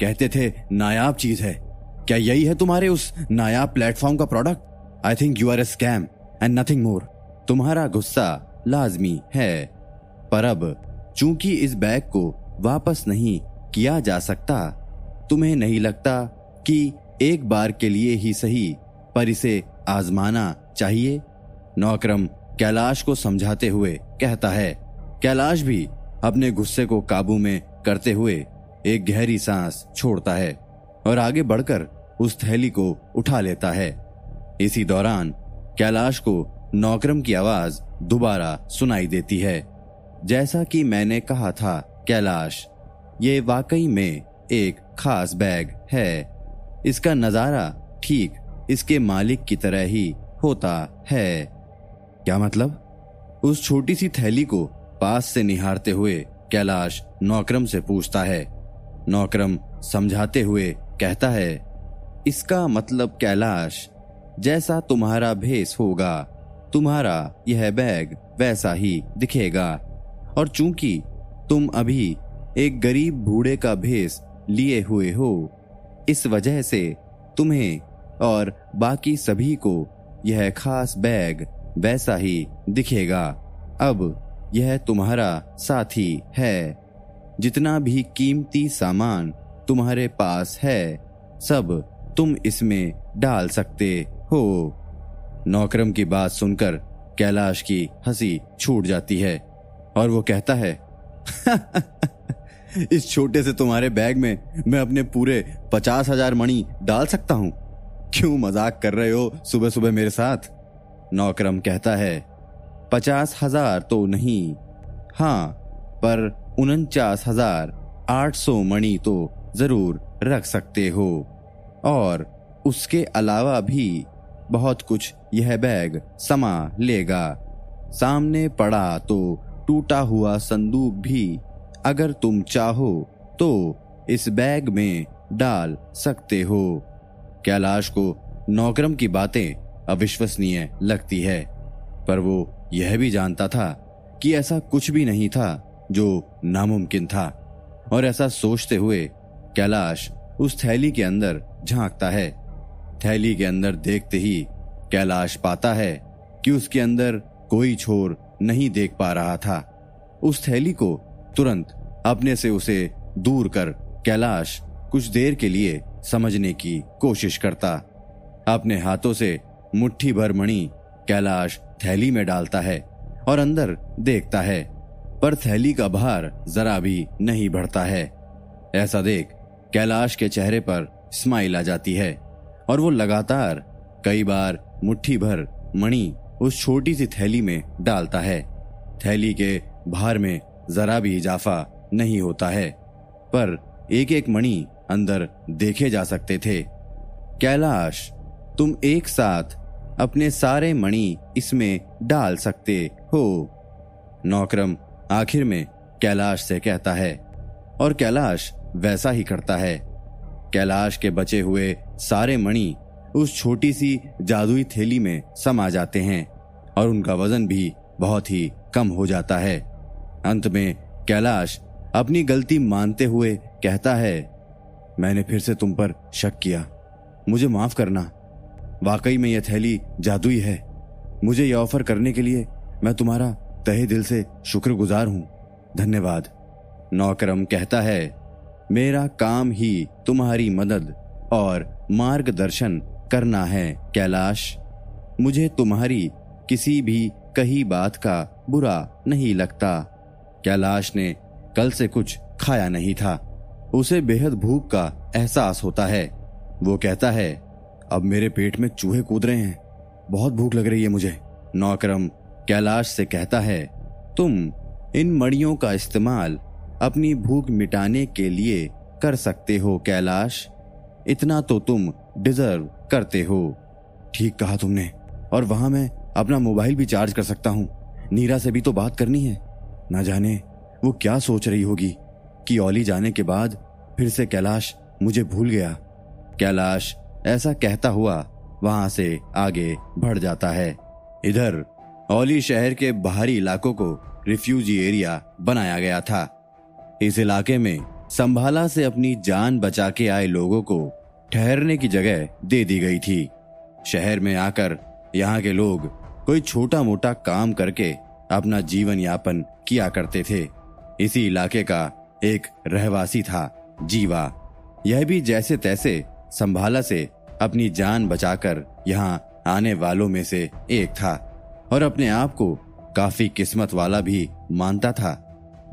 कहते थे, नायाब चीज़ है। क्या यही है तुम्हारे उस नायाब प्लेटफॉर्म का product? I think you are a scam and nothing more तुम्हारा गुस्सा लाजमी है। पर अब, चूँकि इस बैग को वापस नहीं किया जा सकता, तुम्हें नहीं लगता कि एक बार के लिए ही सही पर इसे आजमाना चाहिए? नौकरम कैलाश को समझाते हुए कहता है। कैलाश भी अपने गुस्से को काबू में करते हुए एक गहरी सांस छोड़ता है और आगे बढ़कर उस थैली को उठा लेता है। इसी दौरान कैलाश को नौकरम की आवाज़ दोबारा सुनाई देती है। जैसा कि मैंने कहा था, कैलाश, ये वाकई में एक खास बैग है। इसका नज़ारा ठीक इसके मालिक की तरह ही होता है। क्या मतलब? उस छोटी सी थैली को पास से निहारते हुए कैलाश नौकरम से पूछता है। नौकरम समझाते हुए कहता है, इसका मतलब कैलाश जैसा तुम्हारा भेस होगा, तुम्हारा यह बैग वैसा ही दिखेगा। और चूँकि तुम अभी एक गरीब बूढ़े का भेस लिए हुए हो, इस वजह से तुम्हें और बाकी सभी को यह खास बैग वैसा ही दिखेगा। अब यह तुम्हारा साथी है। जितना भी कीमती सामान तुम्हारे पास है, सब तुम इसमें डाल सकते हो। नौकरम की बात सुनकर कैलाश की हँसी छूट जाती है और वो कहता है, इस छोटे से तुम्हारे बैग में मैं अपने पूरे पचास हज़ार मणि डाल सकता हूँ। क्यों मज़ाक कर रहे हो सुबह सुबह मेरे साथ? नौकरम कहता है, पचास हज़ार तो नहीं। हाँ पर उनचास हज़ार आठ सौ मणि तो ज़रूर रख सकते हो। और उसके अलावा भी बहुत कुछ यह बैग समा लेगा। सामने पड़ा तो टूटा हुआ संदूक भी। अगर तुम चाहो तो इस बैग में डाल सकते हो। कैलाश को नौकरम की बातें अविश्वसनीय लगती है, पर वो यह भी जानता था कि ऐसा कुछ भी नहीं था जो नामुमकिन था। और ऐसा सोचते हुए कैलाश उस थैली के अंदर झांकता है। थैली के अंदर देखते ही कैलाश पाता है कि उसके अंदर कोई छोर नहीं देख पा रहा था। उस थैली को तुरंत अपने से उसे दूर कर कैलाश कुछ देर के लिए समझने की कोशिश करता। अपने हाथों से मुट्ठी भर मणि कैलाश थैली में डालता है और अंदर देखता है, पर थैली का भार जरा भी नहीं बढ़ता है। ऐसा देख कैलाश के चेहरे पर स्माइल आ जाती है। और वो लगातार, कई बार मुट्ठी भर मणि उस छोटी सी थैली में डालता है। थैली के भार में जरा भी इजाफा नहीं होता है, पर एक एक मणि अंदर देखे जा सकते थे। कैलाश, तुम एक साथ अपने सारे मणि इसमें डाल सकते हो। नौकरम आखिर में कैलाश से कहता है, और कैलाश वैसा ही करता है। कैलाश के बचे हुए सारे मणि उस छोटी सी जादुई थैली में समा जाते हैं और उनका वज़न भी बहुत ही कम हो जाता है। अंत में कैलाश अपनी गलती मानते हुए कहता है, मैंने फिर से तुम पर शक किया। मुझे माफ़ करना। वाकई में यह थैली जादुई है। मुझे यह ऑफ़र करने के लिए मैं तुम्हारा तहे दिल से शुक्रगुजार हूँ। धन्यवाद। नौकरम कहता है, मेरा काम ही तुम्हारी मदद और मार्गदर्शन करना है, कैलाश। मुझे तुम्हारी किसी भी कही बात का बुरा नहीं लगता। कैलाश ने कल से कुछ खाया नहीं था। उसे बेहद भूख का एहसास होता है। वो कहता है, अब मेरे पेट में चूहे कूद रहे हैं। बहुत भूख लग रही है मुझे। नौकरम कैलाश से कहता है, तुम इन मड़ियों का इस्तेमाल अपनी भूख मिटाने के लिए कर सकते हो, कैलाश। इतना तो तुम डिजर्व करते हो। ठीक कहा तुमने। और वहाँ मैं अपना मोबाइल भी चार्ज कर सकता हूँ। नीरा से भी तो बात करनी है। ना जाने वो क्या सोच रही होगी कि ओली जाने के बाद फिर से कैलाश मुझे भूल गया। कैलाश ऐसा कहता हुआ वहाँ से आगे बढ़ जाता है। इधर ओली शहर के बाहरी इलाकों को रिफ्यूजी एरिया बनाया गया था। इस इलाके में संभाला से अपनी जान बचा के आए लोगों को ठहरने की जगह दे दी गई थी। शहर में आकर यहाँ के लोग कोई छोटा मोटा काम करके अपना जीवन यापन किया करते थे। इसी इलाके का एक रहवासी था, जीवा। यह भी जैसे तैसे संभाला से अपनी जान बचाकर यहाँ आने वालों में से एक था और अपने आप को काफ़ी किस्मत वाला भी मानता था।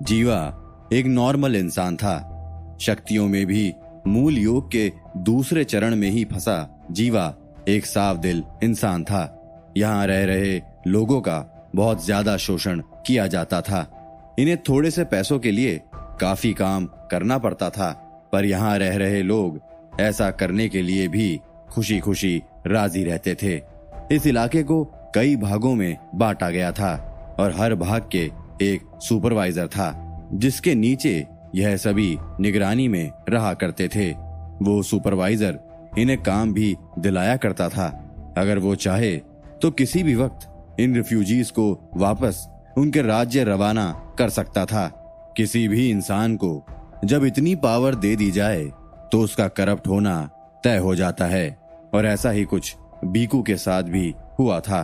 जीवा एक नॉर्मल इंसान था। शक्तियों में भी मूल योग के दूसरे चरण में ही फंसा जीवा एक साफ़ दिल इंसान था। यहाँ रह रहे लोगों का बहुत ज़्यादा शोषण किया जाता था। इन्हें थोड़े से पैसों के लिए काफ़ी काम करना पड़ता था, पर यहाँ रह रहे लोग ऐसा करने के लिए भी खुशी खुशी राज़ी रहते थे। इस इलाके को कई भागों में बांटा गया था और हर भाग के एक सुपरवाइजर था। जिसके नीचे यह सभी निगरानी में रहा करते थे। वो सुपरवाइजर इन्हें काम भी दिलाया करता था। अगर वो चाहे तो किसी भी वक्त इन रिफ्यूजीज को वापस उनके राज्य रवाना कर सकता था। किसी भी इंसान को जब इतनी पावर दे दी जाए तो उसका करप्ट होना तय हो जाता है। और ऐसा ही कुछ बीकू के साथ भी हुआ था।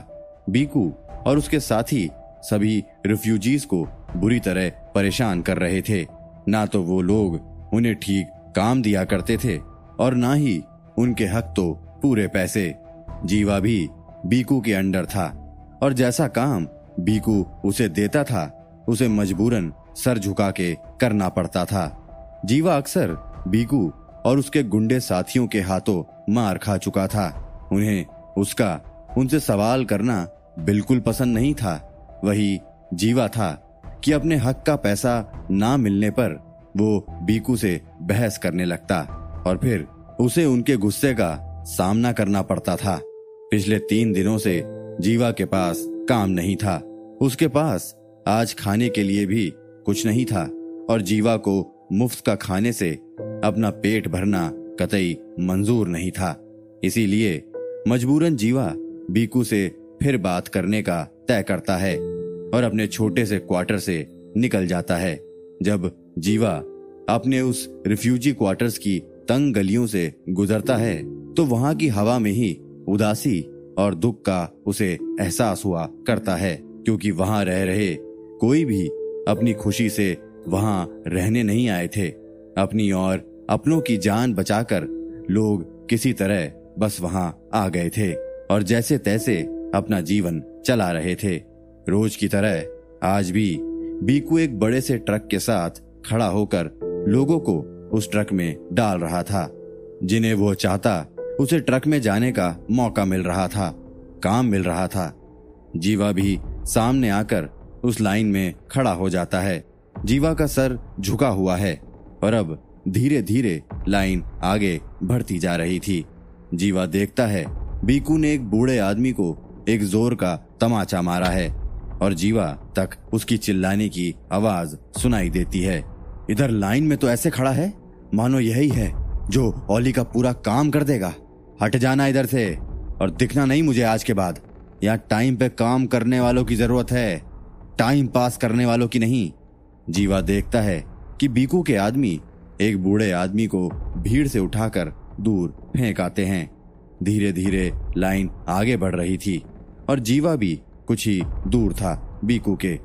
बीकू और उसके साथी सभी रिफ्यूजीज को बुरी तरह परेशान कर रहे थे। ना तो वो लोग उन्हें ठीक काम दिया करते थे और ना ही उनके हक तो पूरे पैसे। जीवा भी बीकू के अंडर था और जैसा काम बीकू उसे देता था, उसे मजबूरन सर झुका के करना पड़ता था। जीवा अक्सर बीकू और उसके गुंडे साथियों के हाथों मार खा चुका था। उन्हें उसका उनसे सवाल करना बिल्कुल पसंद नहीं था। वही जीवा था कि अपने हक का पैसा ना मिलने पर वो बीकू से बहस करने लगता और फिर उसे उनके गुस्से का सामना करना पड़ता था। पिछले तीन दिनों से जीवा के पास काम नहीं था। उसके पास आज खाने के लिए भी कुछ नहीं था और जीवा को मुफ़्त का खाने से अपना पेट भरना कतई मंजूर नहीं था। इसीलिए मजबूरन जीवा बीकू से फिर बात करने का तय करता है। और अपने छोटे से क्वार्टर से निकल जाता है। जब जीवा अपने उस रिफ्यूजी क्वार्टर्स की तंग गलियों से गुजरता है तो वहाँ की हवा में ही उदासी और दुख का उसे एहसास हुआ करता है, क्योंकि वहाँ रह रहे कोई भी अपनी खुशी से वहाँ रहने नहीं आए थे। अपनी और अपनों की जान बचाकर लोग किसी तरह बस वहाँ आ गए थे, और जैसे तैसे अपना जीवन चला रहे थे। रोज की तरह आज भी बीकू एक बड़े से ट्रक के साथ खड़ा होकर लोगों को उस ट्रक में डाल रहा था, जिन्हें वो चाहता उसे ट्रक में जाने का मौका मिल रहा था, काम मिल रहा था। जीवा भी सामने आकर उस लाइन में खड़ा हो जाता है। जीवा का सर झुका हुआ है और अब धीरे धीरे लाइन आगे बढ़ती जा रही थी। जीवा देखता है, बीकू ने एक बूढ़े आदमी को एक ज़ोर का तमाचा मारा है। और जीवा तक उसकी चिल्लाने की आवाज़ सुनाई देती है। इधर लाइन में तो ऐसे खड़ा है? मानो यही है जो ओली का पूरा काम कर देगा। हट जाना इधर से और दिखना नहीं मुझे आज के बाद। यहाँ टाइम पे काम करने वालों की ज़रूरत है। टाइम पास करने वालों की नहीं। जीवा देखता है कि बीकू के आदमी एक बूढ़े आदमी को भीड़ से उठाकर दूर फेंक आते हैं। धीरे धीरे लाइन आगे बढ़ रही थी और जीवा भी कुछ ही दूर था बीकू के।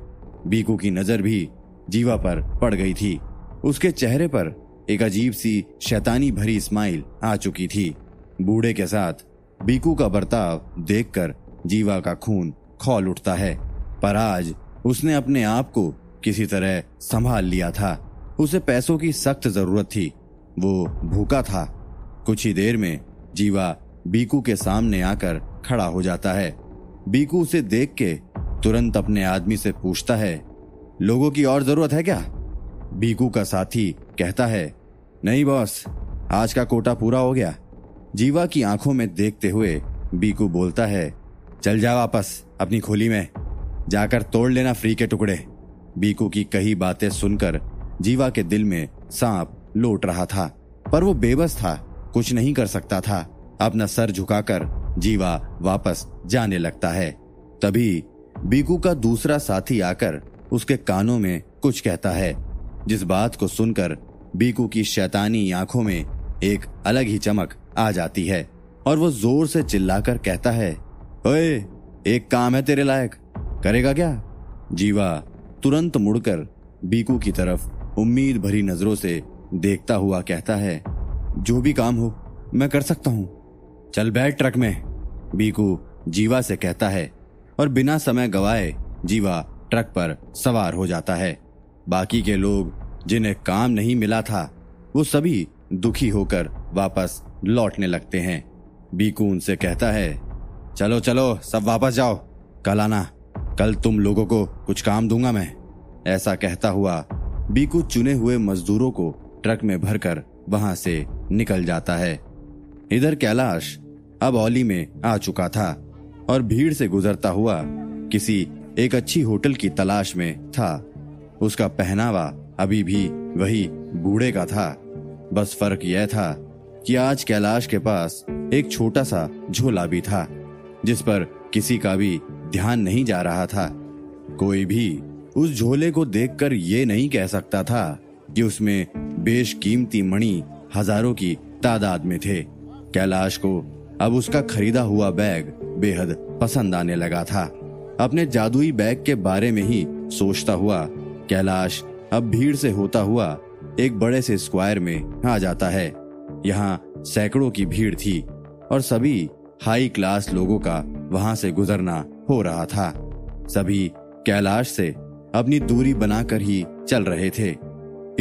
बीकू की नज़र भी जीवा पर पड़ गई थी। उसके चेहरे पर एक अजीब सी शैतानी भरी स्माइल आ चुकी थी। बूढ़े के साथ बीकू का बर्ताव देखकर जीवा का खून खोल उठता है। पर आज उसने अपने आप को किसी तरह संभाल लिया था। उसे पैसों की सख्त ज़रूरत थी। वो भूखा था। कुछ ही देर में जीवा बीकू के सामने आकर खड़ा हो जाता है। बीकू उसे देख के तुरंत अपने आदमी से पूछता है, लोगों की और ज़रूरत है क्या? बीकू का साथी कहता है, नहीं बॉस, आज का कोटा पूरा हो गया। जीवा की आँखों में देखते हुए बीकू बोलता है, चल जा वापस, अपनी खोली में। जाकर तोड़ लेना फ्री के टुकड़े। बीकू की कही बातें सुनकर जीवा के दिल में सांप लौट रहा था, पर वो बेबस था, कुछ नहीं कर सकता था। अपना सर झुकाकर जीवा वापस जाने लगता है। तभी बीकू का दूसरा साथी आकर उसके कानों में कुछ कहता है, जिस बात को सुनकर बीकू की शैतानी आँखों में एक अलग ही चमक आ जाती है और वो ज़ोर से चिल्लाकर कहता है, ओए, एक काम है तेरे लायक, करेगा क्या? जीवा तुरंत मुड़कर बीकू की तरफ़ उम्मीद भरी नज़रों से देखता हुआ कहता है, जो भी काम हो, मैं कर सकता हूँ। चल बैठ ट्रक में। बीकू जीवा से कहता है, और बिना समय गवाए जीवा ट्रक पर सवार हो जाता है। बाकी के लोग, जिन्हें काम नहीं मिला था, वो सभी दुखी होकर वापस लौटने लगते हैं। बीकू उनसे कहता है, चलो चलो, सब वापस जाओ। कल आना। कल तुम लोगों को कुछ काम दूँगा मैं। ऐसा कहता हुआ बीकू चुने हुए मजदूरों को ट्रक में भरकर वहाँ से निकल जाता है। इधर कैलाश अब औली में आ चुका था और भीड़ से गुजरता हुआ किसी एक अच्छी होटल की तलाश में था। उसका पहनावा अभी भी वही बूढ़े का था। बस फ़र्क यह था कि आज कैलाश के पास एक छोटा सा झोला भी था, जिस पर किसी का भी ध्यान नहीं जा रहा था। कोई भी उस झोले को देखकर ये नहीं कह सकता था कि उसमें बेशकीमती मणि हज़ारों की तादाद में थे। कैलाश को। अब उसका खरीदा हुआ बैग बेहद पसंद आने लगा था। अपने जादुई बैग के बारे में ही सोचता हुआ, कैलाश अब भीड़ से होता हुआ एक बड़े से स्क्वायर में आ जाता है। यहाँ सैकड़ों की भीड़ थी और सभी हाई क्लास लोगों का वहाँ से गुजरना हो रहा था। सभी कैलाश से अपनी दूरी बनाकर ही चल रहे थे।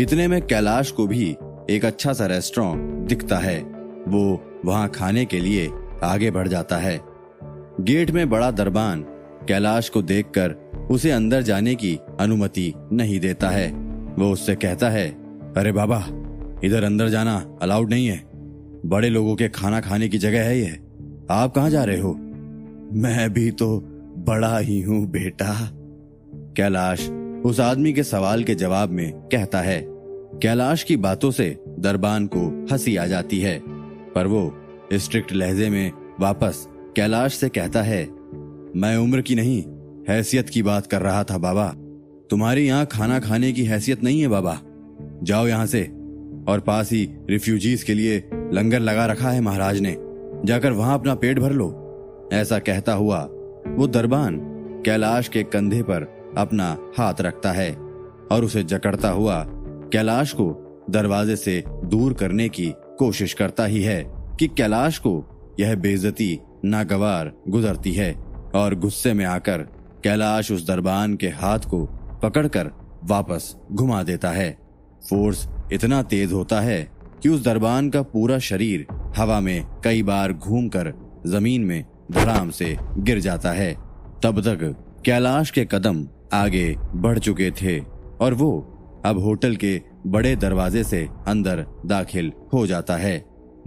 इतने में कैलाश को भी एक अच्छा सा रेस्टोरेंट दिखता है। वो वहाँ खाने के लिए आगे बढ़ जाता है। गेट में बड़ा दरबान, कैलाश को देखकर उसे अंदर जाने की अनुमति नहीं देता है। वो उससे कहता है, अरे बाबा, इधर अंदर जाना अलाउड नहीं है। बड़े लोगों के खाना खाने की जगह है ये आप कहा जा रहे हो? मैं भी तो बड़ा ही हूँ, बेटा। कैलाश उस आदमी के सवाल के जवाब में कहता है। कैलाश की बातों से दरबान को हँसी आ जाती है। पर वो स्ट्रिक्ट लहजे में वापस कैलाश से कहता है, मैं उम्र की नहीं, हैसियत की बात कर रहा था बाबा। तुम्हारी यहाँ खाना खाने की हैसियत नहीं है बाबा। जाओ यहाँ से और पास ही रिफ्यूजीज के लिए लंगर लगा रखा है महाराज ने। जाकर वहाँ अपना पेट भर लो। ऐसा कहता हुआ वो दरबान कैलाश के कंधे पर अपना हाथ रखता है और उसे जकड़ता हुआ कैलाश को दरवाजे से दूर करने की कोशिश करता ही है कि कैलाश को यह बेजती नागवार गुजरती है और गुस्से में आकर कैलाश उस दरबान के हाथ को पकड़कर वापस घुमा देता है। फोर्स इतना तेज होता है कि उस दरबान का पूरा शरीर हवा में कई बार घूमकर ज़मीन में धड़ाम से गिर जाता है। तब तक कैलाश के कदम आगे बढ़ चुके थे और वो अब होटल के बड़े दरवाजे से अंदर दाखिल हो जाता है।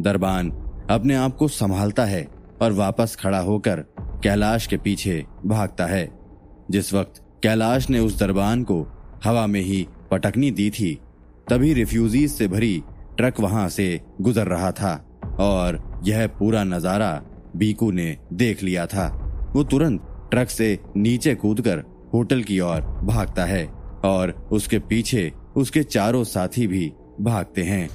दरबान अपने आप को संभालता है और वापस खड़ा होकर कैलाश के पीछे भागता है। जिस वक्त कैलाश ने उस दरबान को हवा में ही पटकनी दी थी, तभी रिफ्यूजीज से भरी ट्रक वहाँ से गुजर रहा था और यह पूरा नज़ारा बीकू ने देख लिया था। वो तुरंत ट्रक से नीचे कूदकर होटल की ओर भागता है और उसके पीछे उसके चारों साथी भी भागते हैं।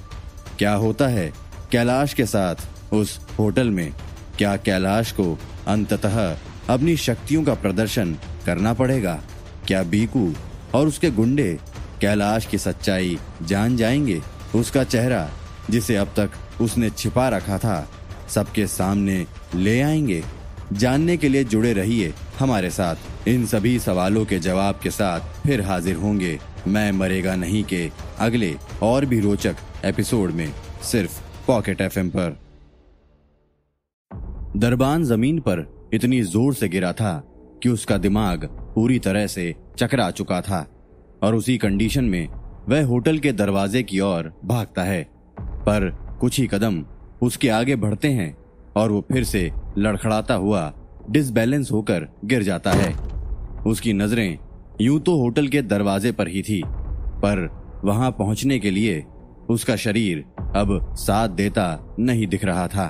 क्या होता है? कैलाश के साथ, उस होटल में, क्या कैलाश को अंततः अपनी शक्तियों का प्रदर्शन करना पड़ेगा? क्या बीकू और उसके गुंडे कैलाश की सच्चाई जान जाएँगे? उसका चेहरा, जिसे अब तक उसने छिपा रखा था, सबके सामने ले आएँगे। जानने के लिए जुड़े रहिए हमारे साथ। इन सभी सवालों के जवाब के साथ फिर हाजिर होंगे। मैं मरेगा नहीं के अगले और भी रोचक एपिसोड में सिर्फ़ पॉकेट एफएम पर। दरबान ज़मीन पर इतनी ज़ोर से गिरा था कि उसका दिमाग पूरी तरह से चकरा चुका था और उसी कंडीशन में वह होटल के दरवाजे की ओर भागता है। पर कुछ ही कदम उसके आगे बढ़ते हैं और वो फिर से लड़खड़ाता हुआ डिसबैलेंस होकर गिर जाता है। उसकी नज़रें यूँ तो होटल के दरवाजे पर ही थी, पर वहाँ पहुँचने के लिए उसका शरीर अब साथ देता नहीं दिख रहा था।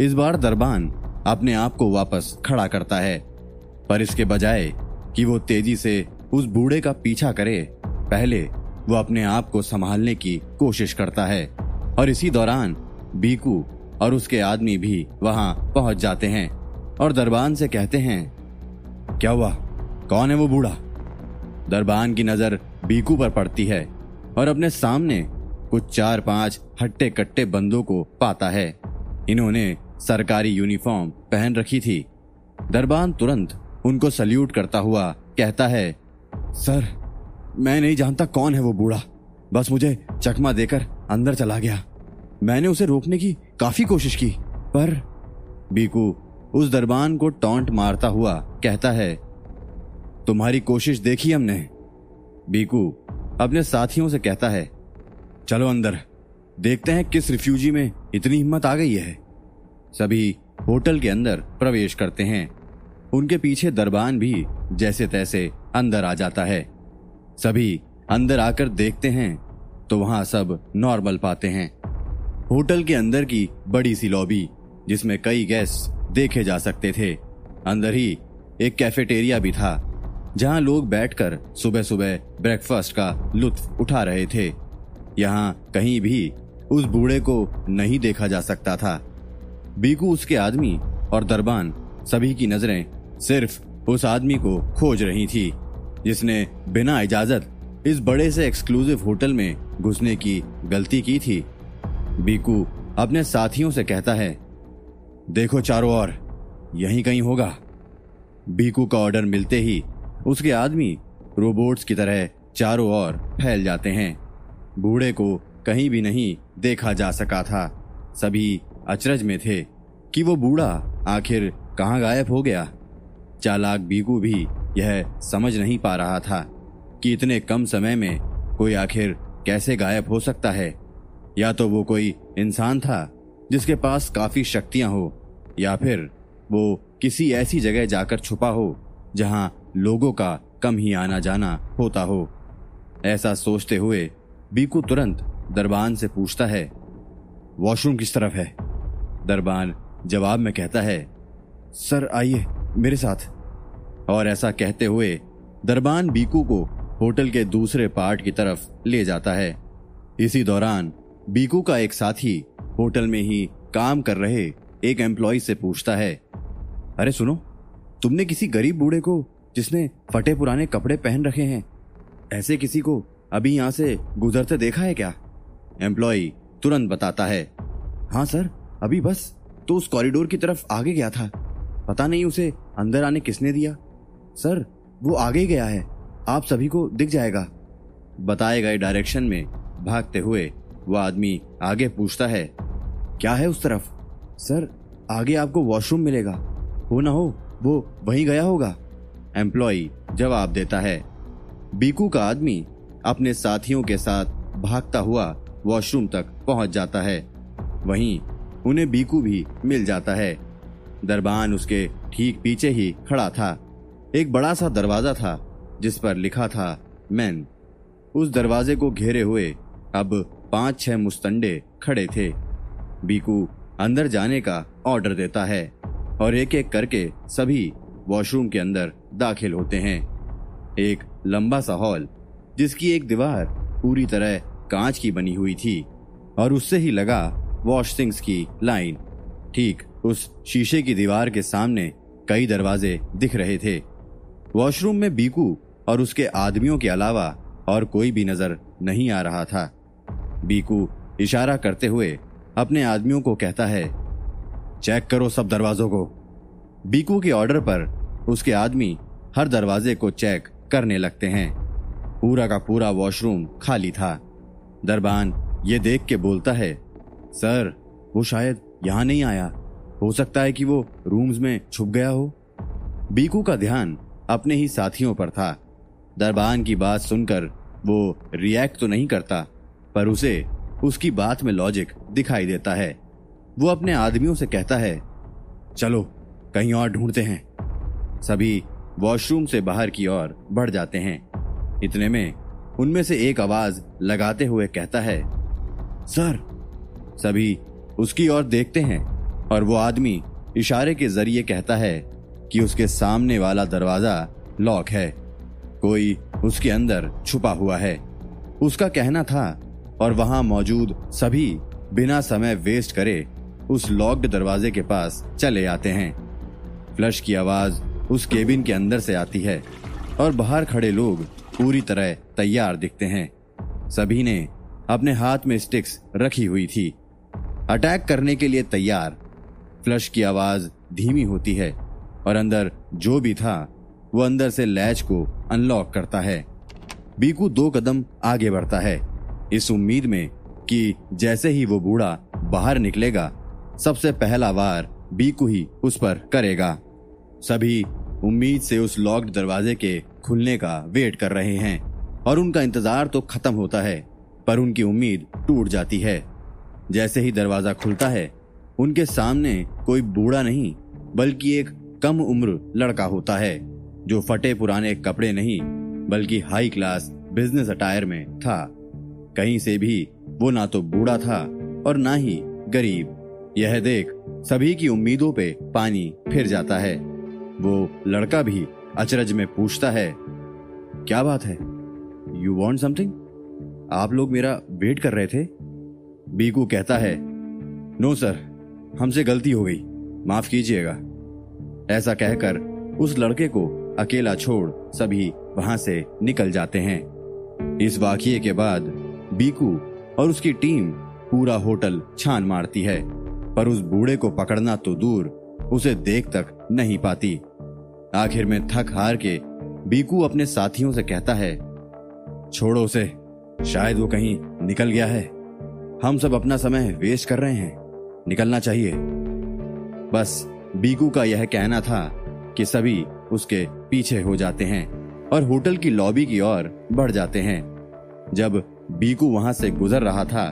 इस बार दरबान अपने आप को वापस खड़ा करता है, पर इसके बजाय कि वो तेज़ी से उस बूढ़े का पीछा करे, पहले वो अपने आप को संभालने की कोशिश करता है, और इसी दौरान बीकू और उसके आदमी भी वहाँ पहुँच जाते हैं, और दरबान से कहते हैं, क्या हुआ? कौन है वो बूढ़ा? दरबान की नज़र बीकू पर पड़ती है और अपने सामने कुछ चार पाँच हट्टे कट्टे बंदों को पाता है। इन्होंने सरकारी यूनिफॉर्म पहन रखी थी। दरबान तुरंत उनको सल्यूट करता हुआ कहता है, सर, मैं नहीं जानता कौन है वो बूढ़ा। बस मुझे चकमा देकर अंदर चला गया। मैंने उसे रोकने की काफ़ी कोशिश की, पर बीकू उस दरबान को टॉन्ट मारता हुआ कहता है तुम्हारी कोशिश देखी हमने। बीकू, अपने साथियों से कहता है, चलो अंदर, देखते हैं किस रिफ्यूजी में इतनी हिम्मत आ गई है। सभी होटल के अंदर प्रवेश करते हैं। उनके पीछे दरबान भी जैसे तैसे अंदर आ जाता है। सभी अंदर आकर देखते हैं तो वहाँ सब नॉर्मल पाते हैं। होटल के अंदर की बड़ी सी लॉबी, जिसमें कई गेस्ट देखे जा सकते थे। अंदर ही एक कैफेटेरिया भी था। जहाँ लोग बैठकर सुबह सुबह ब्रेकफास्ट का लुत्फ उठा रहे थे। यहाँ कहीं भी उस बूढ़े को नहीं देखा जा सकता था। बीकू उसके आदमी और दरबान सभी की नज़रें सिर्फ़ उस आदमी को खोज रही थी, जिसने बिना इजाज़त इस बड़े से एक्सक्लूसिव होटल में घुसने की गलती की थी। बीकू अपने साथियों से कहता है, देखो चारों ओर, यहीं कहीं होगा। बीकू का ऑर्डर मिलते ही उसके आदमी रोबोट्स की तरह चारों ओर फैल जाते हैं। बूढ़े को कहीं भी नहीं देखा जा सका था। सभी अचरज में थे कि वो बूढ़ा आखिर कहाँ गायब हो गया। चालाक बीकू भी यह समझ नहीं पा रहा था कि इतने कम समय में कोई आखिर कैसे गायब हो सकता है। या तो वो कोई इंसान था जिसके पास काफ़ी शक्तियाँ हो, या फिर वो किसी ऐसी जगह जाकर छुपा हो जहाँ लोगों का कम ही आना जाना होता हो। ऐसा सोचते हुए बीकू तुरंत दरबान से पूछता है, वॉशरूम किस तरफ़ है? दरबान जवाब में कहता है, सर, आइए, मेरे साथ। और ऐसा कहते हुए दरबान बीकू को होटल के दूसरे पार्ट की तरफ़ ले जाता है। इसी दौरान बीकू का एक साथी होटल में ही काम कर रहे एक एम्प्लॉय से पूछता है, अरे सुनो, तुमने किसी गरीब बूढ़े को जिसने फटे पुराने कपड़े पहन रखे हैं। ऐसे किसी को अभी यहाँ से गुजरते देखा है क्या? एम्प्लॉय तुरंत बताता है। हाँ सर, अभी बस तो उस कॉरिडोर की तरफ़ आगे गया था। पता नहीं उसे अंदर आने किसने दिया। सर, वो आगे गया है। आप सभी को दिख जाएगा। बताए गए डायरेक्शन में भागते हुए वह आदमी आगे पूछता है, क्या है उस तरफ़? सर, आगे आपको वॉशरूम मिलेगा। हो ना हो, वो वहीं गया होगा। एम्प्लॉय जवाब देता है। बीकू का आदमी अपने साथियों के साथ भागता हुआ वॉशरूम तक पहुँच जाता है। वहीं उन्हें बीकू भी मिल जाता है। दरबान उसके ठीक पीछे ही खड़ा था। एक बड़ा सा दरवाज़ा था, जिस पर लिखा था मैन उस दरवाजे को घेरे हुए अब पाँच छह मुस्तंडे खड़े थे। बीकू अंदर जाने का ऑर्डर देता है और एक एक करके सभी वॉशरूम के अंदर दाखिल होते हैं। एक लंबा सा हॉल, जिसकी एक दीवार पूरी तरह कांच की बनी हुई थी, और उससे ही लगा वॉश सिंक्स की लाइन। ठीक उस शीशे की दीवार के सामने कई दरवाजे दिख रहे थे। वॉशरूम में बीकू और उसके आदमियों के अलावा और कोई भी नज़र नहीं आ रहा था। बीकू इशारा करते हुए अपने आदमियों को कहता है, चेक करो सब दरवाजों को। बीकू के ऑर्डर पर उसके आदमी हर दरवाजे को चेक करने लगते हैं। पूरा का पूरा वॉशरूम खाली था। दरबान ये देख के बोलता है, सर, वो शायद यहाँ नहीं आया। हो सकता है कि वो रूम्स में छुप गया हो। बीकू का ध्यान अपने ही साथियों पर था। दरबान की बात सुनकर वो रिएक्ट तो नहीं करता, पर उसे उसकी बात में लॉजिक दिखाई देता है। वो अपने आदमियों से कहता है, चलो, कहीं और ढूंढते हैं। सभी वॉशरूम से बाहर की ओर बढ़ जाते हैं। इतने में उनमें से एक आवाज़ लगाते हुए कहता है, सर। सभी उसकी ओर देखते हैं और वो आदमी इशारे के ज़रिए कहता है कि उसके सामने वाला दरवाज़ा लॉक है। कोई उसके अंदर छुपा हुआ है। उसका कहना था और वहाँ मौजूद सभी बिना समय वेस्ट करे उस लॉक्ड दरवाजे के पास चले आते हैं। फ्लश की आवाज़ उस केबिन के अंदर से आती है और बाहर खड़े लोग पूरी तरह तैयार दिखते हैं। सभी ने अपने हाथ में स्टिक्स रखी हुई थी। अटैक करने के लिए तैयार। फ्लश की आवाज़ धीमी होती है और अंदर जो भी था, वो अंदर से लैच को अनलॉक करता है। बीकू दो कदम आगे बढ़ता है। इस उम्मीद में कि जैसे ही वो बूढ़ा बाहर निकलेगा, सबसे पहला वार बीकू ही उस पर करेगा। सभी उम्मीद से उस लॉक्ड दरवाजे के खुलने का वेट कर रहे हैं और उनका इंतज़ार तो खत्म होता है, पर उनकी उम्मीद टूट जाती है। जैसे ही दरवाज़ा खुलता है, उनके सामने कोई बूढ़ा नहीं, बल्कि एक कम उम्र लड़का होता है, जो फटे पुराने कपड़े नहीं, बल्कि हाई क्लास बिज़नेस अटायर में था। कहीं से भी वो ना तो बूढ़ा था और ना ही गरीब। यह देख सभी की उम्मीदों पे पानी फिर जाता है। वो लड़का भी अचरज में पूछता है, क्या बात है? यू वॉन्ट समथिंग आप लोग मेरा वेट कर रहे थे? बीकू कहता है नो सर हमसे गलती हो गई, माफ़ कीजिएगा। ऐसा कहकर उस लड़के को अकेला छोड़ सभी वहाँ से निकल जाते हैं। इस वाकिये के बाद बीकू और उसकी टीम पूरा होटल छान मारती है, पर उस बूढ़े को पकड़ना तो दूर उसे देख तक नहीं पाती। आखिर में थक हार के बीकू अपने साथियों से कहता है, छोड़ो उसे, शायद वो कहीं निकल गया है। हम सब अपना समय वेस्ट कर रहे हैं, निकलना चाहिए। बस बीकू का यह कहना था कि सभी उसके पीछे हो जाते हैं और होटल की लॉबी की ओर बढ़ जाते हैं। जब बीकू वहाँ से गुजर रहा था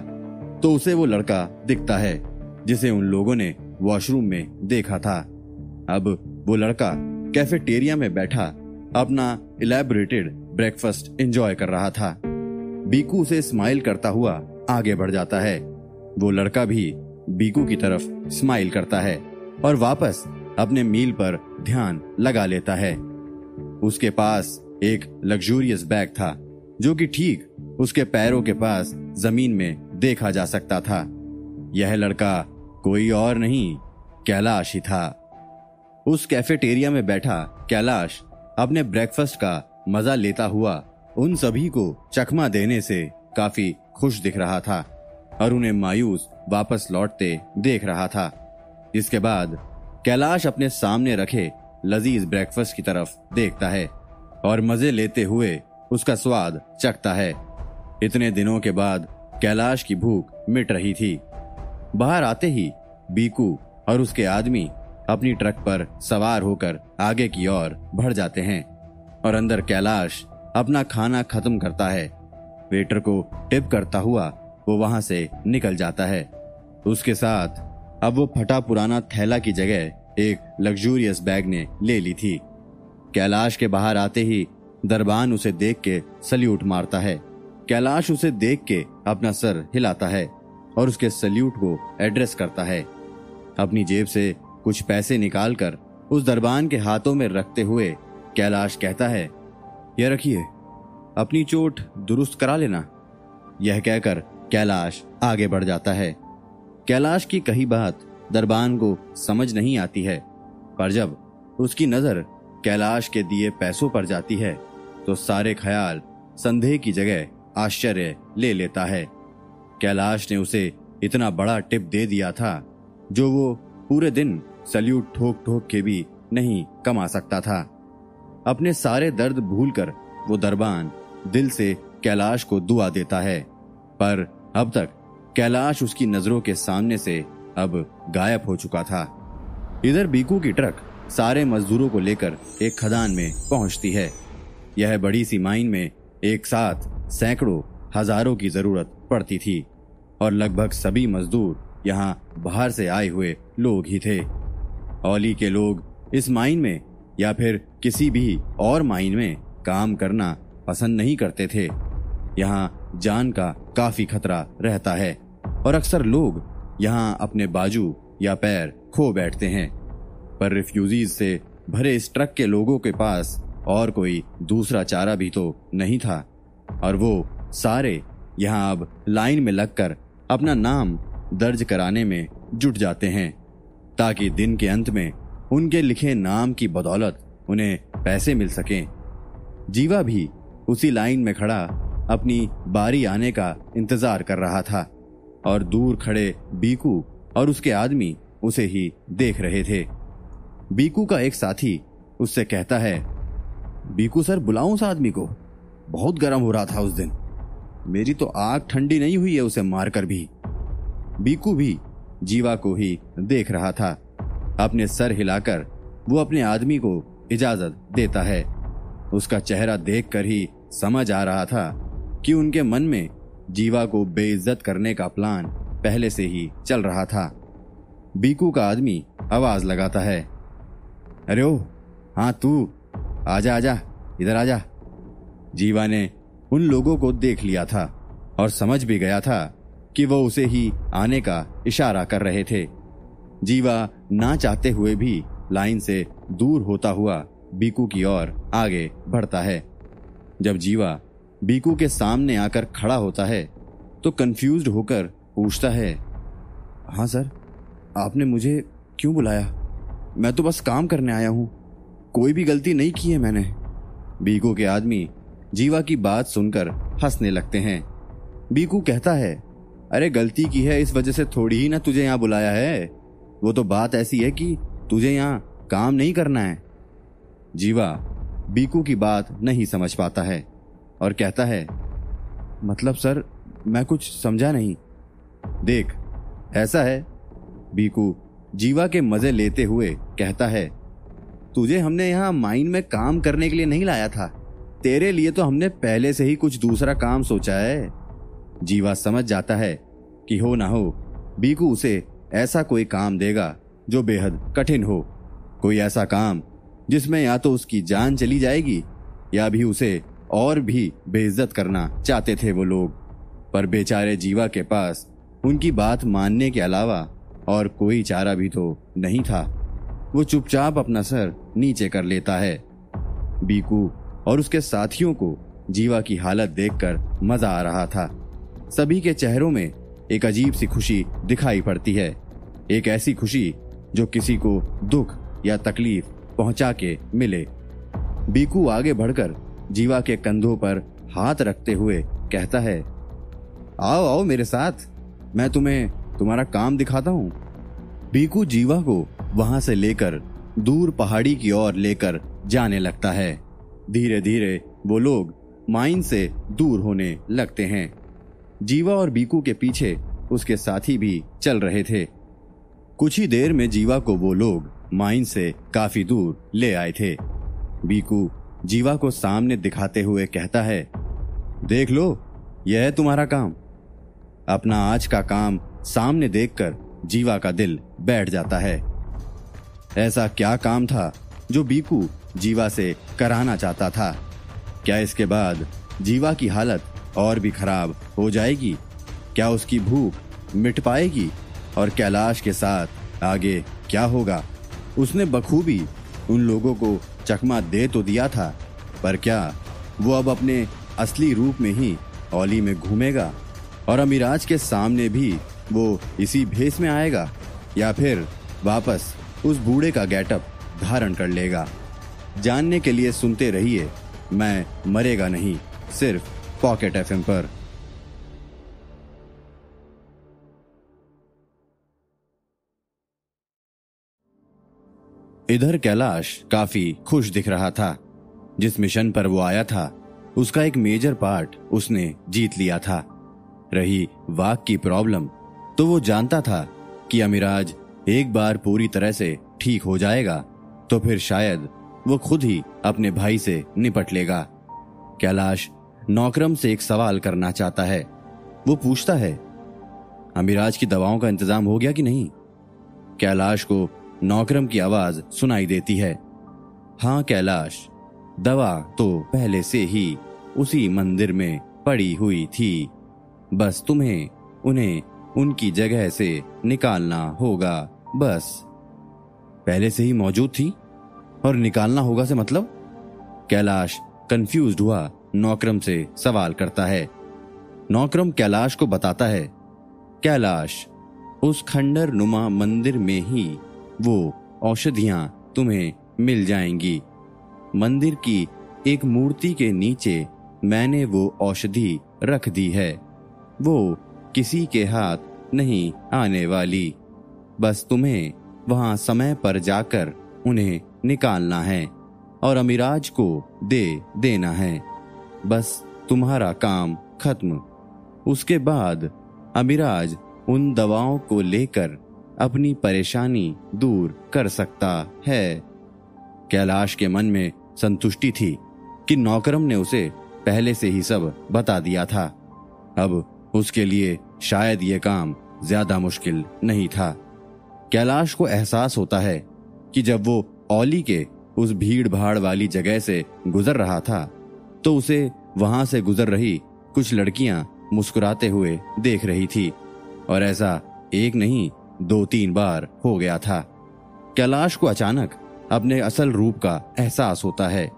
तो उसे वो लड़का दिखता है, जिसे उन लोगों ने वॉशरूम में देखा था। अब वो लड़का कैफेटेरिया में बैठा, अपना इलेबोरेटेड ब्रेकफास्ट एंजॉय कर रहा था। बीकू उसे स्माइल करता हुआ आगे बढ़ जाता है। वो लड़का भी बीकू की तरफ़ स्माइल करता है और वापस अपने मील पर ध्यान लगा लेता है। उसके पास एक लग्जूरियस बैग था, जो कि ठीक उसके पैरों के पास ज़मीन में देखा जा सकता था। यह लड़का कोई और नहीं, कैलाश ही था। उस कैफेटेरिया में बैठा कैलाश अपने ब्रेकफास्ट का मज़ा लेता हुआ उन सभी को चकमा देने से काफ़ी खुश दिख रहा था और उन्हें मायूस वापस लौटते देख रहा था। इसके बाद कैलाश अपने सामने रखे लजीज ब्रेकफास्ट की तरफ़ देखता है और मज़े लेते हुए उसका स्वाद चखता है। इतने दिनों के बाद कैलाश की भूख मिट रही थी। बाहर आते ही बीकू और उसके आदमी अपनी ट्रक पर सवार होकर आगे की ओर बढ़ जाते हैं और अंदर कैलाश अपना खाना खत्म करता है। वेटर को टिप करता हुआ वो वहाँ से निकल जाता है। उसके साथ अब वो फटा पुराना थैला की जगह एक लग्जूरियस बैग ने ले ली थी। कैलाश के बाहर आते ही दरबान उसे देख के सल्यूट मारता है। कैलाश उसे देख के अपना सर हिलाता है और उसके सल्यूट को एड्रेस करता है। अपनी जेब से कुछ पैसे निकालकर उस दरबान के हाथों में रखते हुए कैलाश कहता है, यह रखिए, अपनी चोट दुरुस्त करा लेना। यह कहकर कैलाश आगे बढ़ जाता है। कैलाश की कही बात दरबान को समझ नहीं आती है, पर जब उसकी नज़र कैलाश के दिए पैसों पर जाती है तो सारे ख्याल संदेह की जगह आश्चर्य ले लेता है। कैलाश ने उसे इतना बड़ा टिप दे दिया था, जो वो पूरे दिन सल्यूट ठोक ठोक के भी नहीं कमा सकता था। अपने सारे दर्द भूलकर वो दरबान दिल से कैलाश को दुआ देता है। पर अब तक कैलाश उसकी नज़रों के सामने से अब गायब हो चुका था। इधर बीकू की ट्रक सारे मजदूरों को लेकर एक खदान में पहुँचती है। यह बड़ी सी माइन में एक साथ सैकड़ों, हज़ारों की ज़रूरत पड़ती थी। और लगभग सभी मजदूर यहाँ बाहर से आए हुए लोग ही थे। औली के लोग इस माइन में या फिर किसी भी और माइन में काम करना पसंद नहीं करते थे। यहाँ जान का काफ़ी खतरा रहता है और अक्सर लोग यहाँ अपने बाजू या पैर खो बैठते हैं। पर रिफ्यूजीज से भरे इस ट्रक के लोगों के पास और कोई दूसरा चारा भी तो नहीं था। और वो सारे यहाँ अब लाइन में लगकर अपना नाम दर्ज कराने में जुट जाते हैं। ताकि दिन के अंत में उनके लिखे नाम की बदौलत उन्हें पैसे मिल सकें। जीवा भी उसी लाइन में खड़ा अपनी बारी आने का इंतज़ार कर रहा था और दूर खड़े बीकू और उसके आदमी उसे ही देख रहे थे। बीकू का एक साथी उससे कहता है, बीकू सर, बुलाऊं उस आदमी को? बहुत गर्म हो रहा था उस दिन। मेरी तो आग ठंडी नहीं हुई है उसे मारकर भी। बीकू भी जीवा को ही देख रहा था। अपने सर हिलाकर वो अपने आदमी को इजाज़त देता है। उसका चेहरा देखकर ही समझ आ रहा था कि उनके मन में जीवा को बेइज्जत करने का प्लान पहले से ही चल रहा था। बीकू का आदमी आवाज़ लगाता है, अरे ओ हाँ तू, आजा आजा, इधर आजा। जीवा ने उन लोगों को देख लिया था और समझ भी गया था कि वो उसे ही आने का इशारा कर रहे थे। जीवा ना चाहते हुए भी लाइन से दूर होता हुआ बीकू की ओर आगे बढ़ता है। जब जीवा बीकू के सामने आकर खड़ा होता है तो कंफ्यूज्ड होकर पूछता है हाँ सर, आपने मुझे क्यों बुलाया? मैं तो बस काम करने आया हूँ। कोई भी गलती नहीं की है मैंने। बीकू के आदमी जीवा की बात सुनकर हंसने लगते हैं। बीकू कहता है अरे गलती की है, इस वजह से थोड़ी ही ना तुझे यहाँ बुलाया है। वो तो बात ऐसी है कि तुझे यहाँ काम नहीं करना है। जीवा, बीकू की बात नहीं समझ पाता है और कहता है मतलब सर, मैं कुछ समझा नहीं। देख, ऐसा है। बीकू, जीवा के मज़े लेते हुए कहता है, तुझे हमने यहाँ माइन में काम करने के लिए नहीं लाया था। तेरे लिए तो हमने पहले से ही कुछ दूसरा काम सोचा है। जीवा समझ जाता है कि हो ना हो, बीकू उसे ऐसा कोई काम देगा जो बेहद कठिन हो। कोई ऐसा काम जिसमें या तो उसकी जान चली जाएगी, या भी उसे और भी बेइज्जत करना चाहते थे वो लोग। पर बेचारे जीवा के पास उनकी बात मानने के अलावा और कोई चारा भी तो नहीं था। वो चुपचाप अपना सर नीचे कर लेता है। बीकू और उसके साथियों को जीवा की हालत देखकर मज़ा आ रहा था। सभी के चेहरों में एक अजीब सी खुशी दिखाई पड़ती है। एक ऐसी खुशी जो किसी को दुख या तकलीफ़ पहुँचा के मिले। बीकू आगे बढ़कर जीवा के कंधों पर हाथ रखते हुए कहता है, आओ आओ मेरे साथ, मैं तुम्हें तुम्हारा काम दिखाता हूँ। बीकू जीवा को वहाँ से लेकर दूर पहाड़ी की ओर लेकर जाने लगता है। धीरे धीरे वो लोग माइन से दूर होने लगते हैं। जीवा और बीकू के पीछे उसके साथी भी चल रहे थे। कुछ ही देर में जीवा को वो लोग माइन से काफ़ी दूर ले आए थे। बीकू जीवा को सामने दिखाते हुए कहता है, देख लो, यह है तुम्हारा काम। अपना आज का काम सामने देखकर जीवा का दिल बैठ जाता है। ऐसा क्या काम था जो बीकू जीवा से कराना चाहता था? क्या इसके बाद जीवा की हालत और भी खराब हो जाएगी। क्या उसकी भूख मिट पाएगी? और कैलाश के साथ आगे क्या होगा? उसने बखूबी उन लोगों को चकमा दे तो दिया था, पर क्या वो अब अपने असली रूप में ही औली में घूमेगा? और अमीराज के सामने भी वो इसी भेस में आएगा, या फिर वापस उस बूढ़े का गेटअप धारण कर लेगा? जानने के लिए सुनते रहिए, मैं मरेगा नहीं, सिर्फ़ पॉकेट एफएम पर। इधर कैलाश काफ़ी खुश दिख रहा था। जिस मिशन पर वो आया था, उसका एक मेजर पार्ट उसने जीत लिया था। रही वाक की प्रॉब्लम तो वो जानता था कि अमिराज एक बार पूरी तरह से ठीक हो जाएगा तो फिर शायद वो खुद ही अपने भाई से निपट लेगा। कैलाश नौकरम से एक सवाल करना चाहता है। वो पूछता है, अमिराज की दवाओं का इंतज़ाम हो गया कि नहीं? कैलाश को नौकरम की आवाज़ सुनाई देती है। हाँ कैलाश, दवा तो पहले से ही उसी मंदिर में पड़ी हुई थी। बस तुम्हें उन्हें उनकी जगह से निकालना होगा, बस। पहले से ही मौजूद थी? और निकालना होगा से मतलब? कैलाश कंफ्यूज हुआ। नौकरम से सवाल करता है। नौकरम कैलाश को बताता है, कैलाश, उस खंडर नुमा मंदिर में ही वो औषधियाँ तुम्हें मिल जाएँगी। मंदिर की एक मूर्ति के नीचे मैंने वो औषधि रख दी है। वो किसी के हाथ नहीं आने वाली। बस तुम्हें वहाँ समय पर जाकर उन्हें निकालना है और अमिराज को दे देना है। बस तुम्हारा काम खत्म। उसके बाद अमिराज उन दवाओं को लेकर अपनी परेशानी दूर कर सकता है। कैलाश के मन में संतुष्टि थी कि नौकरम ने उसे पहले से ही सब बता दिया था। अब उसके लिए शायद ये काम ज़्यादा मुश्किल नहीं था। कैलाश को एहसास होता है कि जब वो ओली के उस भीड़ भाड़ वाली जगह से गुजर रहा था तो उसे वहाँ से गुजर रही कुछ लड़कियाँ मुस्कुराते हुए देख रही थी। और ऐसा एक नहीं, दो तीन बार हो गया था। कैलाश को अचानक अपने असल रूप का एहसास होता है।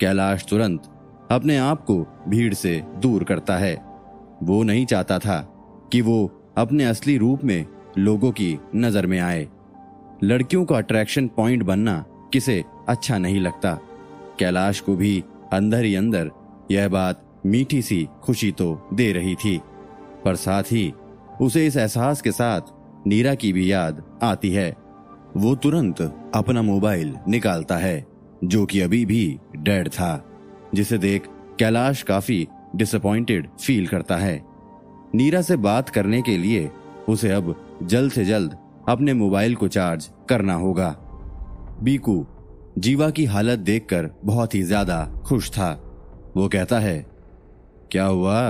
कैलाश तुरंत अपने आप को भीड़ से दूर करता है। वो नहीं चाहता था कि वो अपने असली रूप में लोगों की नज़र में आए। लड़कियों का अट्रैक्शन पॉइंट बनना किसे अच्छा नहीं लगता। कैलाश को भी अंदर ही अंदर यह बात मीठी सी खुशी तो दे रही थी। पर साथ ही उसे इस एहसास के साथ नीरा की भी याद आती है। वो तुरंत अपना मोबाइल निकालता है, जो कि अभी भी डेड था, जिसे देख कैलाश काफ़ी डिसअपॉइंटेड फील करता है। नीरा से बात करने के लिए उसे अब जल्द से जल्द अपने मोबाइल को चार्ज करना होगा। बीकू जीवा की हालत देखकर बहुत ही ज़्यादा खुश था। वो कहता है, क्या हुआ?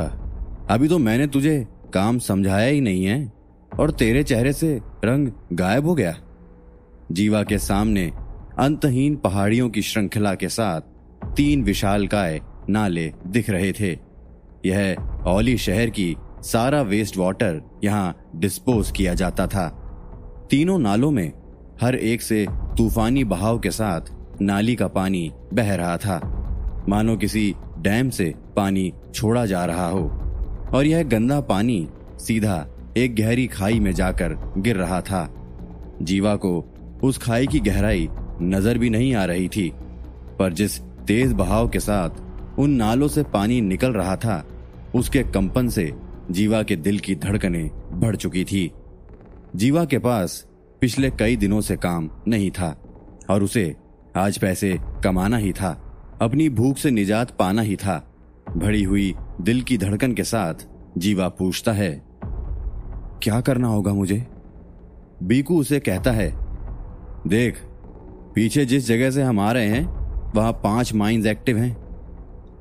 अभी तो मैंने तुझे काम समझाया ही नहीं है और तेरे चेहरे से रंग गायब हो गया। जीवा के सामने अंतहीन पहाड़ियों की श्रृंखला के साथ तीन विशाल काय नाले दिख रहे थे। यह औली शहर की सारा वेस्ट वाटर यहाँ डिस्पोज किया जाता था। तीनों नालों में हर एक से तूफानी बहाव के साथ नाली का पानी बह रहा था। मानो किसी डैम से पानी छोड़ा जा रहा हो। और यह गंदा पानी सीधा एक गहरी खाई में जाकर गिर रहा था। जीवा को उस खाई की गहराई नज़र भी नहीं आ रही थी, पर जिस तेज बहाव के साथ उन नालों से पानी निकल रहा था, उसके कंपन से जीवा के दिल की धड़कनें बढ़ चुकी थी। जीवा के पास पिछले कई दिनों से काम नहीं था, और उसे आज पैसे कमाना ही था, अपनी भूख से निजात पाना ही था। भड़ी हुई दिल की धड़कन के साथ जीवा पूछता है, क्या करना होगा मुझे? बीकू उसे कहता है, देख, पीछे जिस जगह से हम आ रहे हैं, वहाँ पाँच माइंस एक्टिव हैं।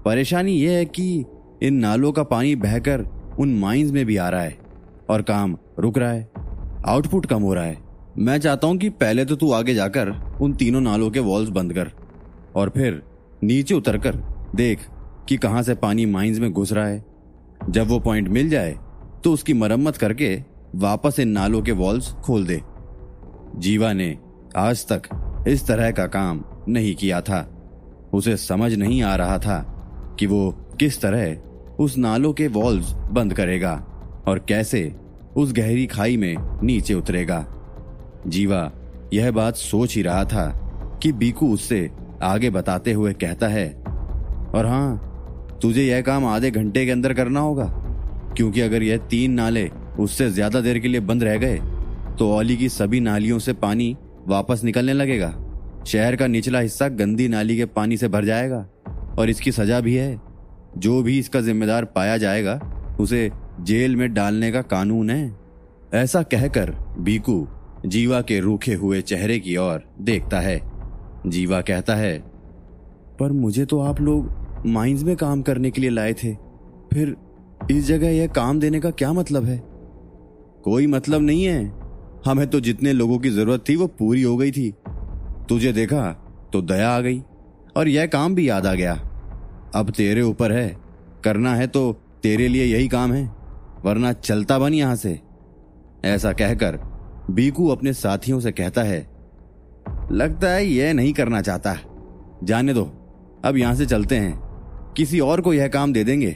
परेशानी यह है कि इन नालों का पानी बहकर उन माइंस में भी आ रहा है और काम रुक रहा है, आउटपुट कम हो रहा है। मैं चाहता हूँ कि पहले तो तू आगे जाकर उन तीनों नालों के वॉल्स बंद कर और फिर नीचे उतरकर देख कि कहाँ से पानी माइंस में घुस रहा है। जब वो पॉइंट मिल जाए तो उसकी मरम्मत करके वापस इन नालों के वॉल्स खोल दे। जीवा ने आज तक इस तरह का काम नहीं किया था। उसे समझ नहीं आ रहा था कि वो किस तरह उस नालों के वॉल्स बंद करेगा और कैसे उस गहरी खाई में नीचे उतरेगा। जीवा, यह बात सोच ही रहा था कि बीकू उससे आगे बताते हुए कहता है, और हाँ तुझे यह काम आधे घंटे के अंदर करना होगा, क्योंकि अगर यह तीन नाले उससे ज़्यादा देर के लिए बंद रह गए तो औली की सभी नालियों से पानी वापस निकलने लगेगा। शहर का निचला हिस्सा गंदी नाली के पानी से भर जाएगा, और इसकी सजा भी है। जो भी इसका जिम्मेदार पाया जाएगा, उसे जेल में डालने का कानून है। ऐसा कहकर बीकू जीवा के रूखे हुए चेहरे की ओर देखता है। जीवा कहता है, पर मुझे तो आप लोग माइंस में काम करने के लिए लाए थे। फिर इस जगह यह काम देने का क्या मतलब है? कोई मतलब नहीं है। हमें तो जितने लोगों की ज़रूरत थी, वो पूरी हो गई थी। तुझे देखा तो दया आ गई और यह काम भी याद आ गया। अब तेरे ऊपर है। करना है तो तेरे लिए यही काम है, वरना चलता बन यहाँ से। ऐसा कहकर बीकू अपने साथियों से कहता है, लगता है यह नहीं करना चाहता। जाने दो। अब यहाँ से चलते हैं। किसी और को यह काम दे देंगे।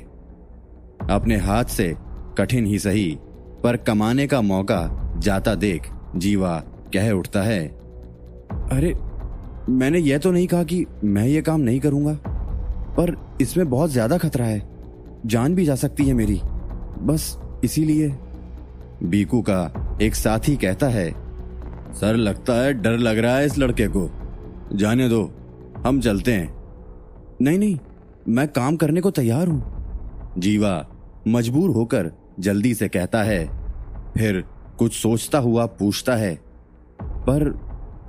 अपने हाथ से कठिन ही सही, पर कमाने का मौका जाता देख जीवा कह उठता है, अरे, मैंने यह तो नहीं कहा कि मैं ये काम नहीं करूँगा, पर इसमें बहुत ज़्यादा खतरा है। जान भी जा सकती है मेरी। बस इसीलिए। बीकू का एक साथी कहता है, सर, लगता है डर लग रहा है इस लड़के को। जाने दो, हम चलते हैं। नहीं नहीं, मैं काम करने को तैयार हूँ। जीवा मजबूर होकर जल्दी से कहता है, फिर कुछ सोचता हुआ पूछता है, पर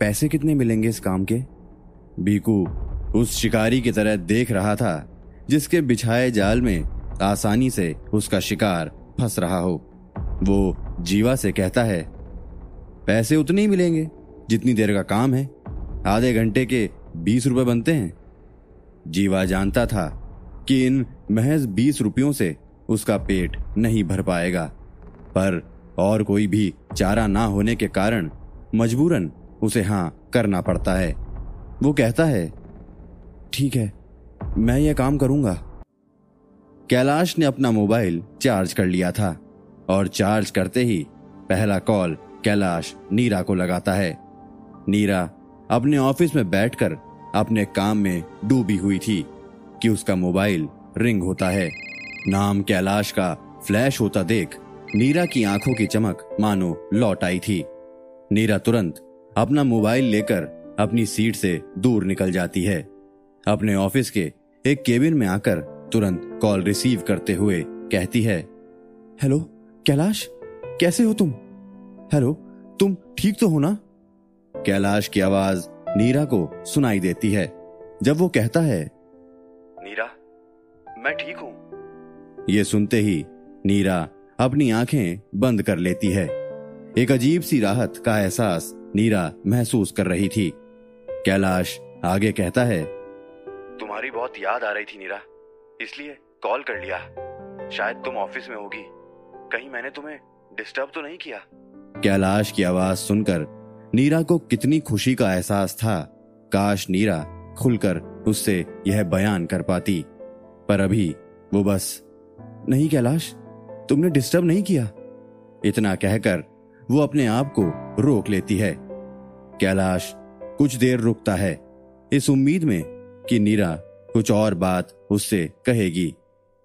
पैसे कितने मिलेंगे इस काम के? बीकू उस शिकारी की तरह देख रहा था, जिसके बिछाए जाल में आसानी से उसका शिकार फंस रहा हो। वो जीवा से कहता है, पैसे उतने ही मिलेंगे जितनी देर का काम है। आधे घंटे के बीस रुपए बनते हैं। जीवा जानता था कि इन महज बीस रुपयों से उसका पेट नहीं भर पाएगा। पर और कोई भी चारा ना होने के कारण मजबूरन उसे हाँ करना पड़ता है। वो कहता है, ठीक है, मैं ये काम करूँगा। कैलाश ने अपना मोबाइल चार्ज कर लिया था। और चार्ज करते ही पहला कॉल कैलाश नीरा को लगाता है। नीरा अपने ऑफ़िस में बैठकर अपने काम में डूबी हुई थी कि उसका मोबाइल रिंग होता है। नाम कैलाश का फ्लैश होता देख नीरा की आँखों की चमक मानो लौट आई थी। नीरा तुरंत अपना मोबाइल लेकर अपनी सीट से दूर निकल जाती है। अपने ऑफ़िस के एक केबिन में आकर तुरंत कॉल रिसीव करते हुए कहती है, हेलो कैलाश कैसे हो तुम? हेलो तुम ठीक तो हो ना? कैलाश की आवाज़ नीरा को सुनाई देती है जब वो कहता है नीरा मैं ठीक हूँ। ये सुनते ही नीरा अपनी आँखें बंद कर लेती है। एक अजीब सी राहत का एहसास नीरा महसूस कर रही थी। कैलाश आगे कहता है तुम्हारी बहुत याद आ रही थी नीरा इसलिए कॉल कर लिया। शायद तुम ऑफ़िस में होगी। कहीं मैंने तुम्हें डिस्टर्ब तो नहीं किया? कैलाश की आवाज़ सुनकर नीरा को कितनी खुशी का एहसास था। काश नीरा खुलकर उससे यह बयान कर पाती। पर अभी वो बस, नहीं कैलाश, तुमने डिस्टर्ब नहीं किया? इतना कहकर वो अपने आप को रोक लेती है। कैलाश कुछ देर रुकता है। इस उम्मीद में कि नीरा कुछ और बात उससे कहेगी।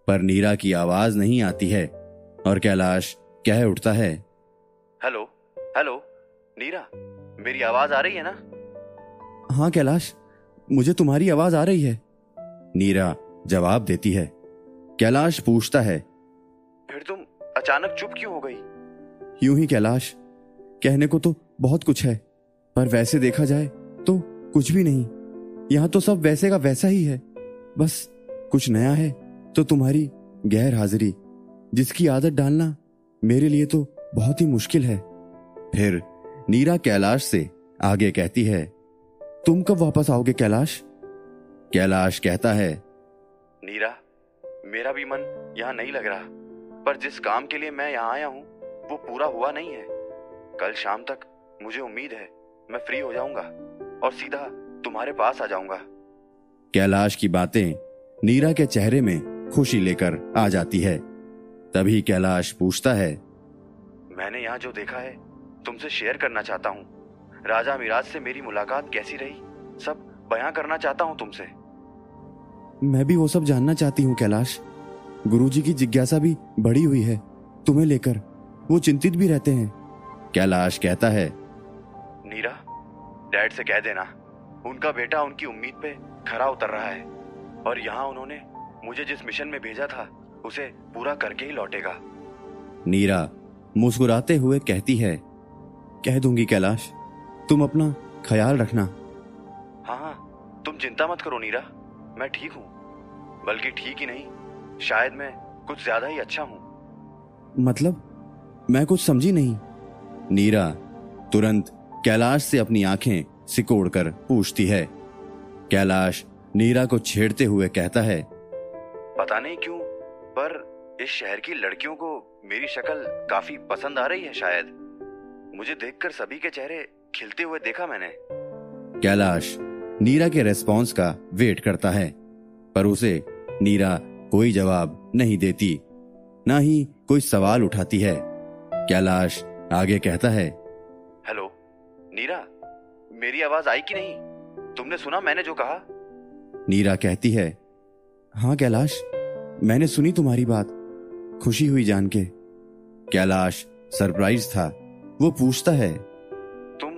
पर नीरा की आवाज़ नहीं आती है। और कैलाश कह उठता है? हेलो हेलो नीरा मेरी आवाज़ आ रही है ना? हाँ कैलाश मुझे तुम्हारी आवाज़ आ रही है। नीरा जवाब देती है। कैलाश पूछता है। फिर तुम अचानक चुप क्यों हो गई? यूँ ही कैलाश कहने को तो बहुत कुछ है पर वैसे देखा जाए तो कुछ भी नहीं। यहाँ तो सब वैसे का वैसा ही है। बस कुछ नया है तो तुम्हारी गैर हाजिरी। जिसकी आदत डालना मेरे लिए तो बहुत ही मुश्किल है। फिर नीरा कैलाश से आगे कहती है, तुम कब वापस आओगे कैलाश? कैलाश कहता है, नीरा, मेरा भी मन यहाँ नहीं लग रहा, पर जिस काम के लिए मैं यहाँ आया हूँ, वो पूरा हुआ नहीं है। कल शाम तक मुझे उम्मीद है, मैं फ्री हो जाऊँगा और सीधा तुम्हारे पास आ जाऊँगा। कैलाश की बातें नीरा के चेहरे में खुशी लेकर आ जाती है। तभी कैलाश पूछता है। मैंने यहाँ जो देखा है तुमसे शेयर करना चाहता हूँ। राजा मिराज से मेरी मुलाकात कैसी रही? सब बयां करना चाहता हूँ तुमसे। मैं भी वो सब जानना चाहती हूँ कैलाश। गुरुजी की जिज्ञासा भी बढ़ी हुई है तुम्हें लेकर। वो चिंतित भी रहते हैं। कैलाश कहता है नीरा डैड से कह देना उनका बेटा उनकी उम्मीद पे खरा उतर रहा है। और यहाँ उन्होंने मुझे जिस मिशन में भेजा था उसे पूरा करके ही लौटेगा। नीरा मुस्कुराते हुए कहती है कह दूँगी कैलाश तुम अपना ख्याल रखना। हाँ हाँ तुम चिंता मत करो नीरा मैं ठीक हूँ बल्कि ठीक ही नहीं शायद मैं कुछ ज़्यादा ही अच्छा हूँ। मतलब मैं कुछ समझी नहीं? नीरा तुरंत कैलाश से अपनी आँखें सिकोड़कर पूछती है। कैलाश नीरा को छेड़ते हुए कहता है पता नहीं क्यों पर इस शहर की लड़कियों को मेरी शक्ल काफ़ी पसंद आ रही है शायद। मुझे देखकर सभी के चेहरे खिलते हुए देखा मैंने। कैलाश नीरा के रेस्पॉन्स का वेट करता है पर उसे नीरा कोई जवाब नहीं देती ना ही कोई सवाल उठाती है। कैलाश आगे कहता है हेलो नीरा मेरी आवाज़ आई कि नहीं? तुमने सुना मैंने जो कहा? नीरा कहती है हाँ कैलाश मैंने सुनी तुम्हारी बात। खुशी हुई जान के। कैलाश सरप्राइज़ था। वो पूछता है। तुम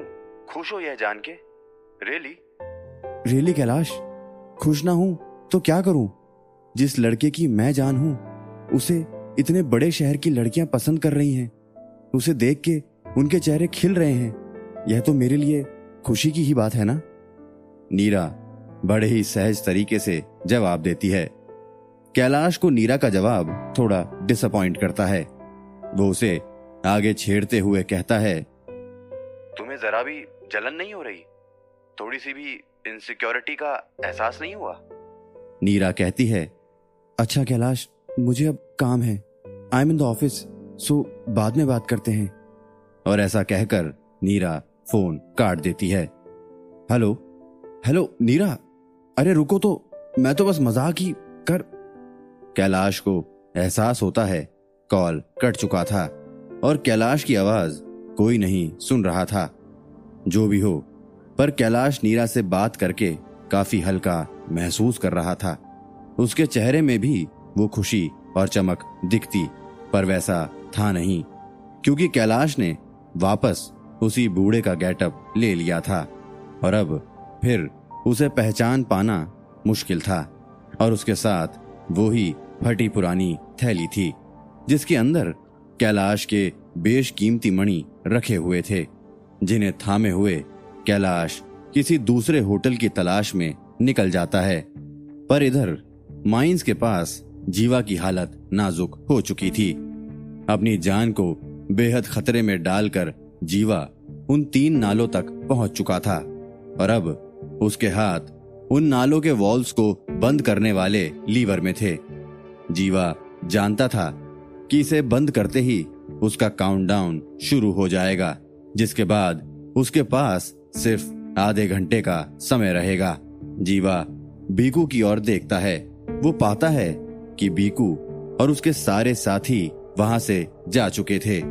खुश हो यह जान के? रेली रेली कैलाश? खुश ना हूँ तो क्या करूँ? जिस लड़के की मैं जान हूँ उसे इतने बड़े शहर की लड़कियाँ पसंद कर रही हैं। उसे देख के उनके चेहरे खिल रहे हैं। यह तो मेरे लिए खुशी की ही बात है ना? नीरा बड़े ही सहज तरीके से जवाब देती है। कैलाश को नीरा का जवाब थोड़ा डिसअपॉइंट करता है। वो उसे आगे छेड़ते हुए कहता है तुम्हें जरा भी जलन नहीं हो रही? थोड़ी सी भी इनसिक्योरिटी का एहसास नहीं हुआ? नीरा कहती है अच्छा कैलाश मुझे अब काम है। I am in the office so बाद में बात करते हैं। और ऐसा कहकर नीरा फ़ोन काट देती है। हेलो हेलो नीरा अरे रुको तो मैं तो बस मज़ाक ही कर कैलाश को एहसास होता है, कॉल कट चुका था और कैलाश की आवाज़ कोई नहीं सुन रहा था। जो भी हो, पर कैलाश नीरा से बात करके काफ़ी हल्का महसूस कर रहा था। उसके चेहरे में भी वो खुशी और चमक दिखती, पर वैसा था नहीं, क्योंकि कैलाश ने वापस उसी बूढ़े का गेटअप ले लिया था और अब फिर उसे पहचान पाना मुश्किल था और उसके साथ वो ही फटी पुरानी थैली थी, जिसके अंदर कैलाश के बेशकीमती मणि रखे हुए थे, जिन्हें थामे हुए कैलाश किसी दूसरे होटल की तलाश में निकल जाता है। पर इधर माइंस के पास जीवा की हालत नाजुक हो चुकी थी। अपनी जान को बेहद खतरे में डालकर जीवा उन तीन नालों तक पहुँच चुका था, और अब उसके हाथ उन नालों के वॉल्स को बंद करने वाले लीवर में थे। जीवा जानता था कि इसे बंद करते ही उसका काउंटडाउन शुरू हो जाएगा, जिसके बाद उसके पास सिर्फ़ आधे घंटे का समय रहेगा। जीवा बीकू की ओर देखता है। वो पाता है कि बीकू और उसके सारे साथी वहाँ से जा चुके थे।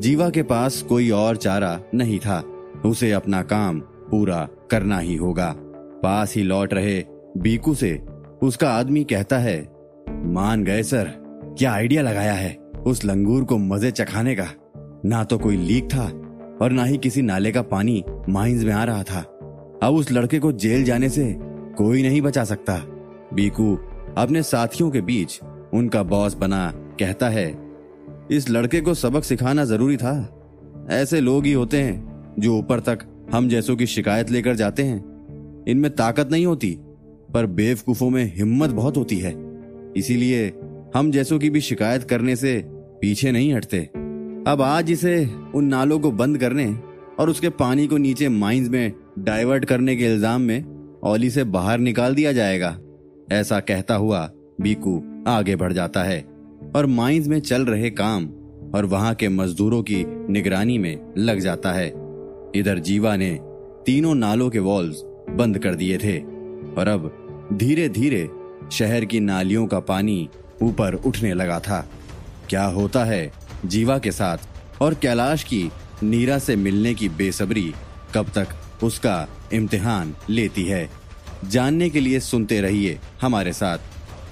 जीवा के पास कोई और चारा नहीं था। उसे अपना काम पूरा करना ही होगा। पास ही लौट रहे बीकू से उसका आदमी कहता है मान गए, सर। क्या आइडिया लगाया है उस लंगूर को मज़े चखाने का? ना तो कोई लीक था और ना ही किसी नाले का पानी माइंस में आ रहा था। अब उस लड़के को जेल जाने से कोई नहीं बचा सकता। बीकू, अपने साथियों के बीच उनका बॉस बना कहता है, इस लड़के को सबक सिखाना ज़रूरी था। ऐसे लोग ही होते हैं जो ऊपर तक हम जैसों की शिकायत लेकर जाते हैं। इनमें ताकत नहीं होती, पर बेवकूफों में हिम्मत बहुत होती है। इसीलिए हम जैसों की भी शिकायत करने से पीछे नहीं हटते। अब आज इसे उन नालों को बंद करने और उसके पानी को नीचे माइंस में डाइवर्ट करने के इल्ज़ाम में ओली से बाहर निकाल दिया जाएगा। ऐसा कहता हुआ बीकू आगे बढ़ जाता है और माइंस में चल रहे काम और वहाँ के मजदूरों की निगरानी में लग जाता है। इधर जीवा ने तीनों नालों के वॉल्स बंद कर दिए थे और अब धीरे धीरे शहर की नालियों का पानी ऊपर उठने लगा था। क्या होता है जीवा के साथ और कैलाश की नीरा से मिलने की बेसब्री कब तक उसका इम्तिहान लेती है? जानने के लिए सुनते रहिए हमारे साथ।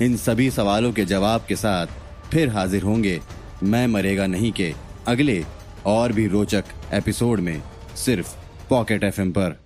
इन सभी सवालों के जवाब के साथ फिर हाजिर होंगे। मैं मरेगा नहीं के अगले और भी रोचक एपिसोड में सिर्फ़ पॉकेट एफएम पर।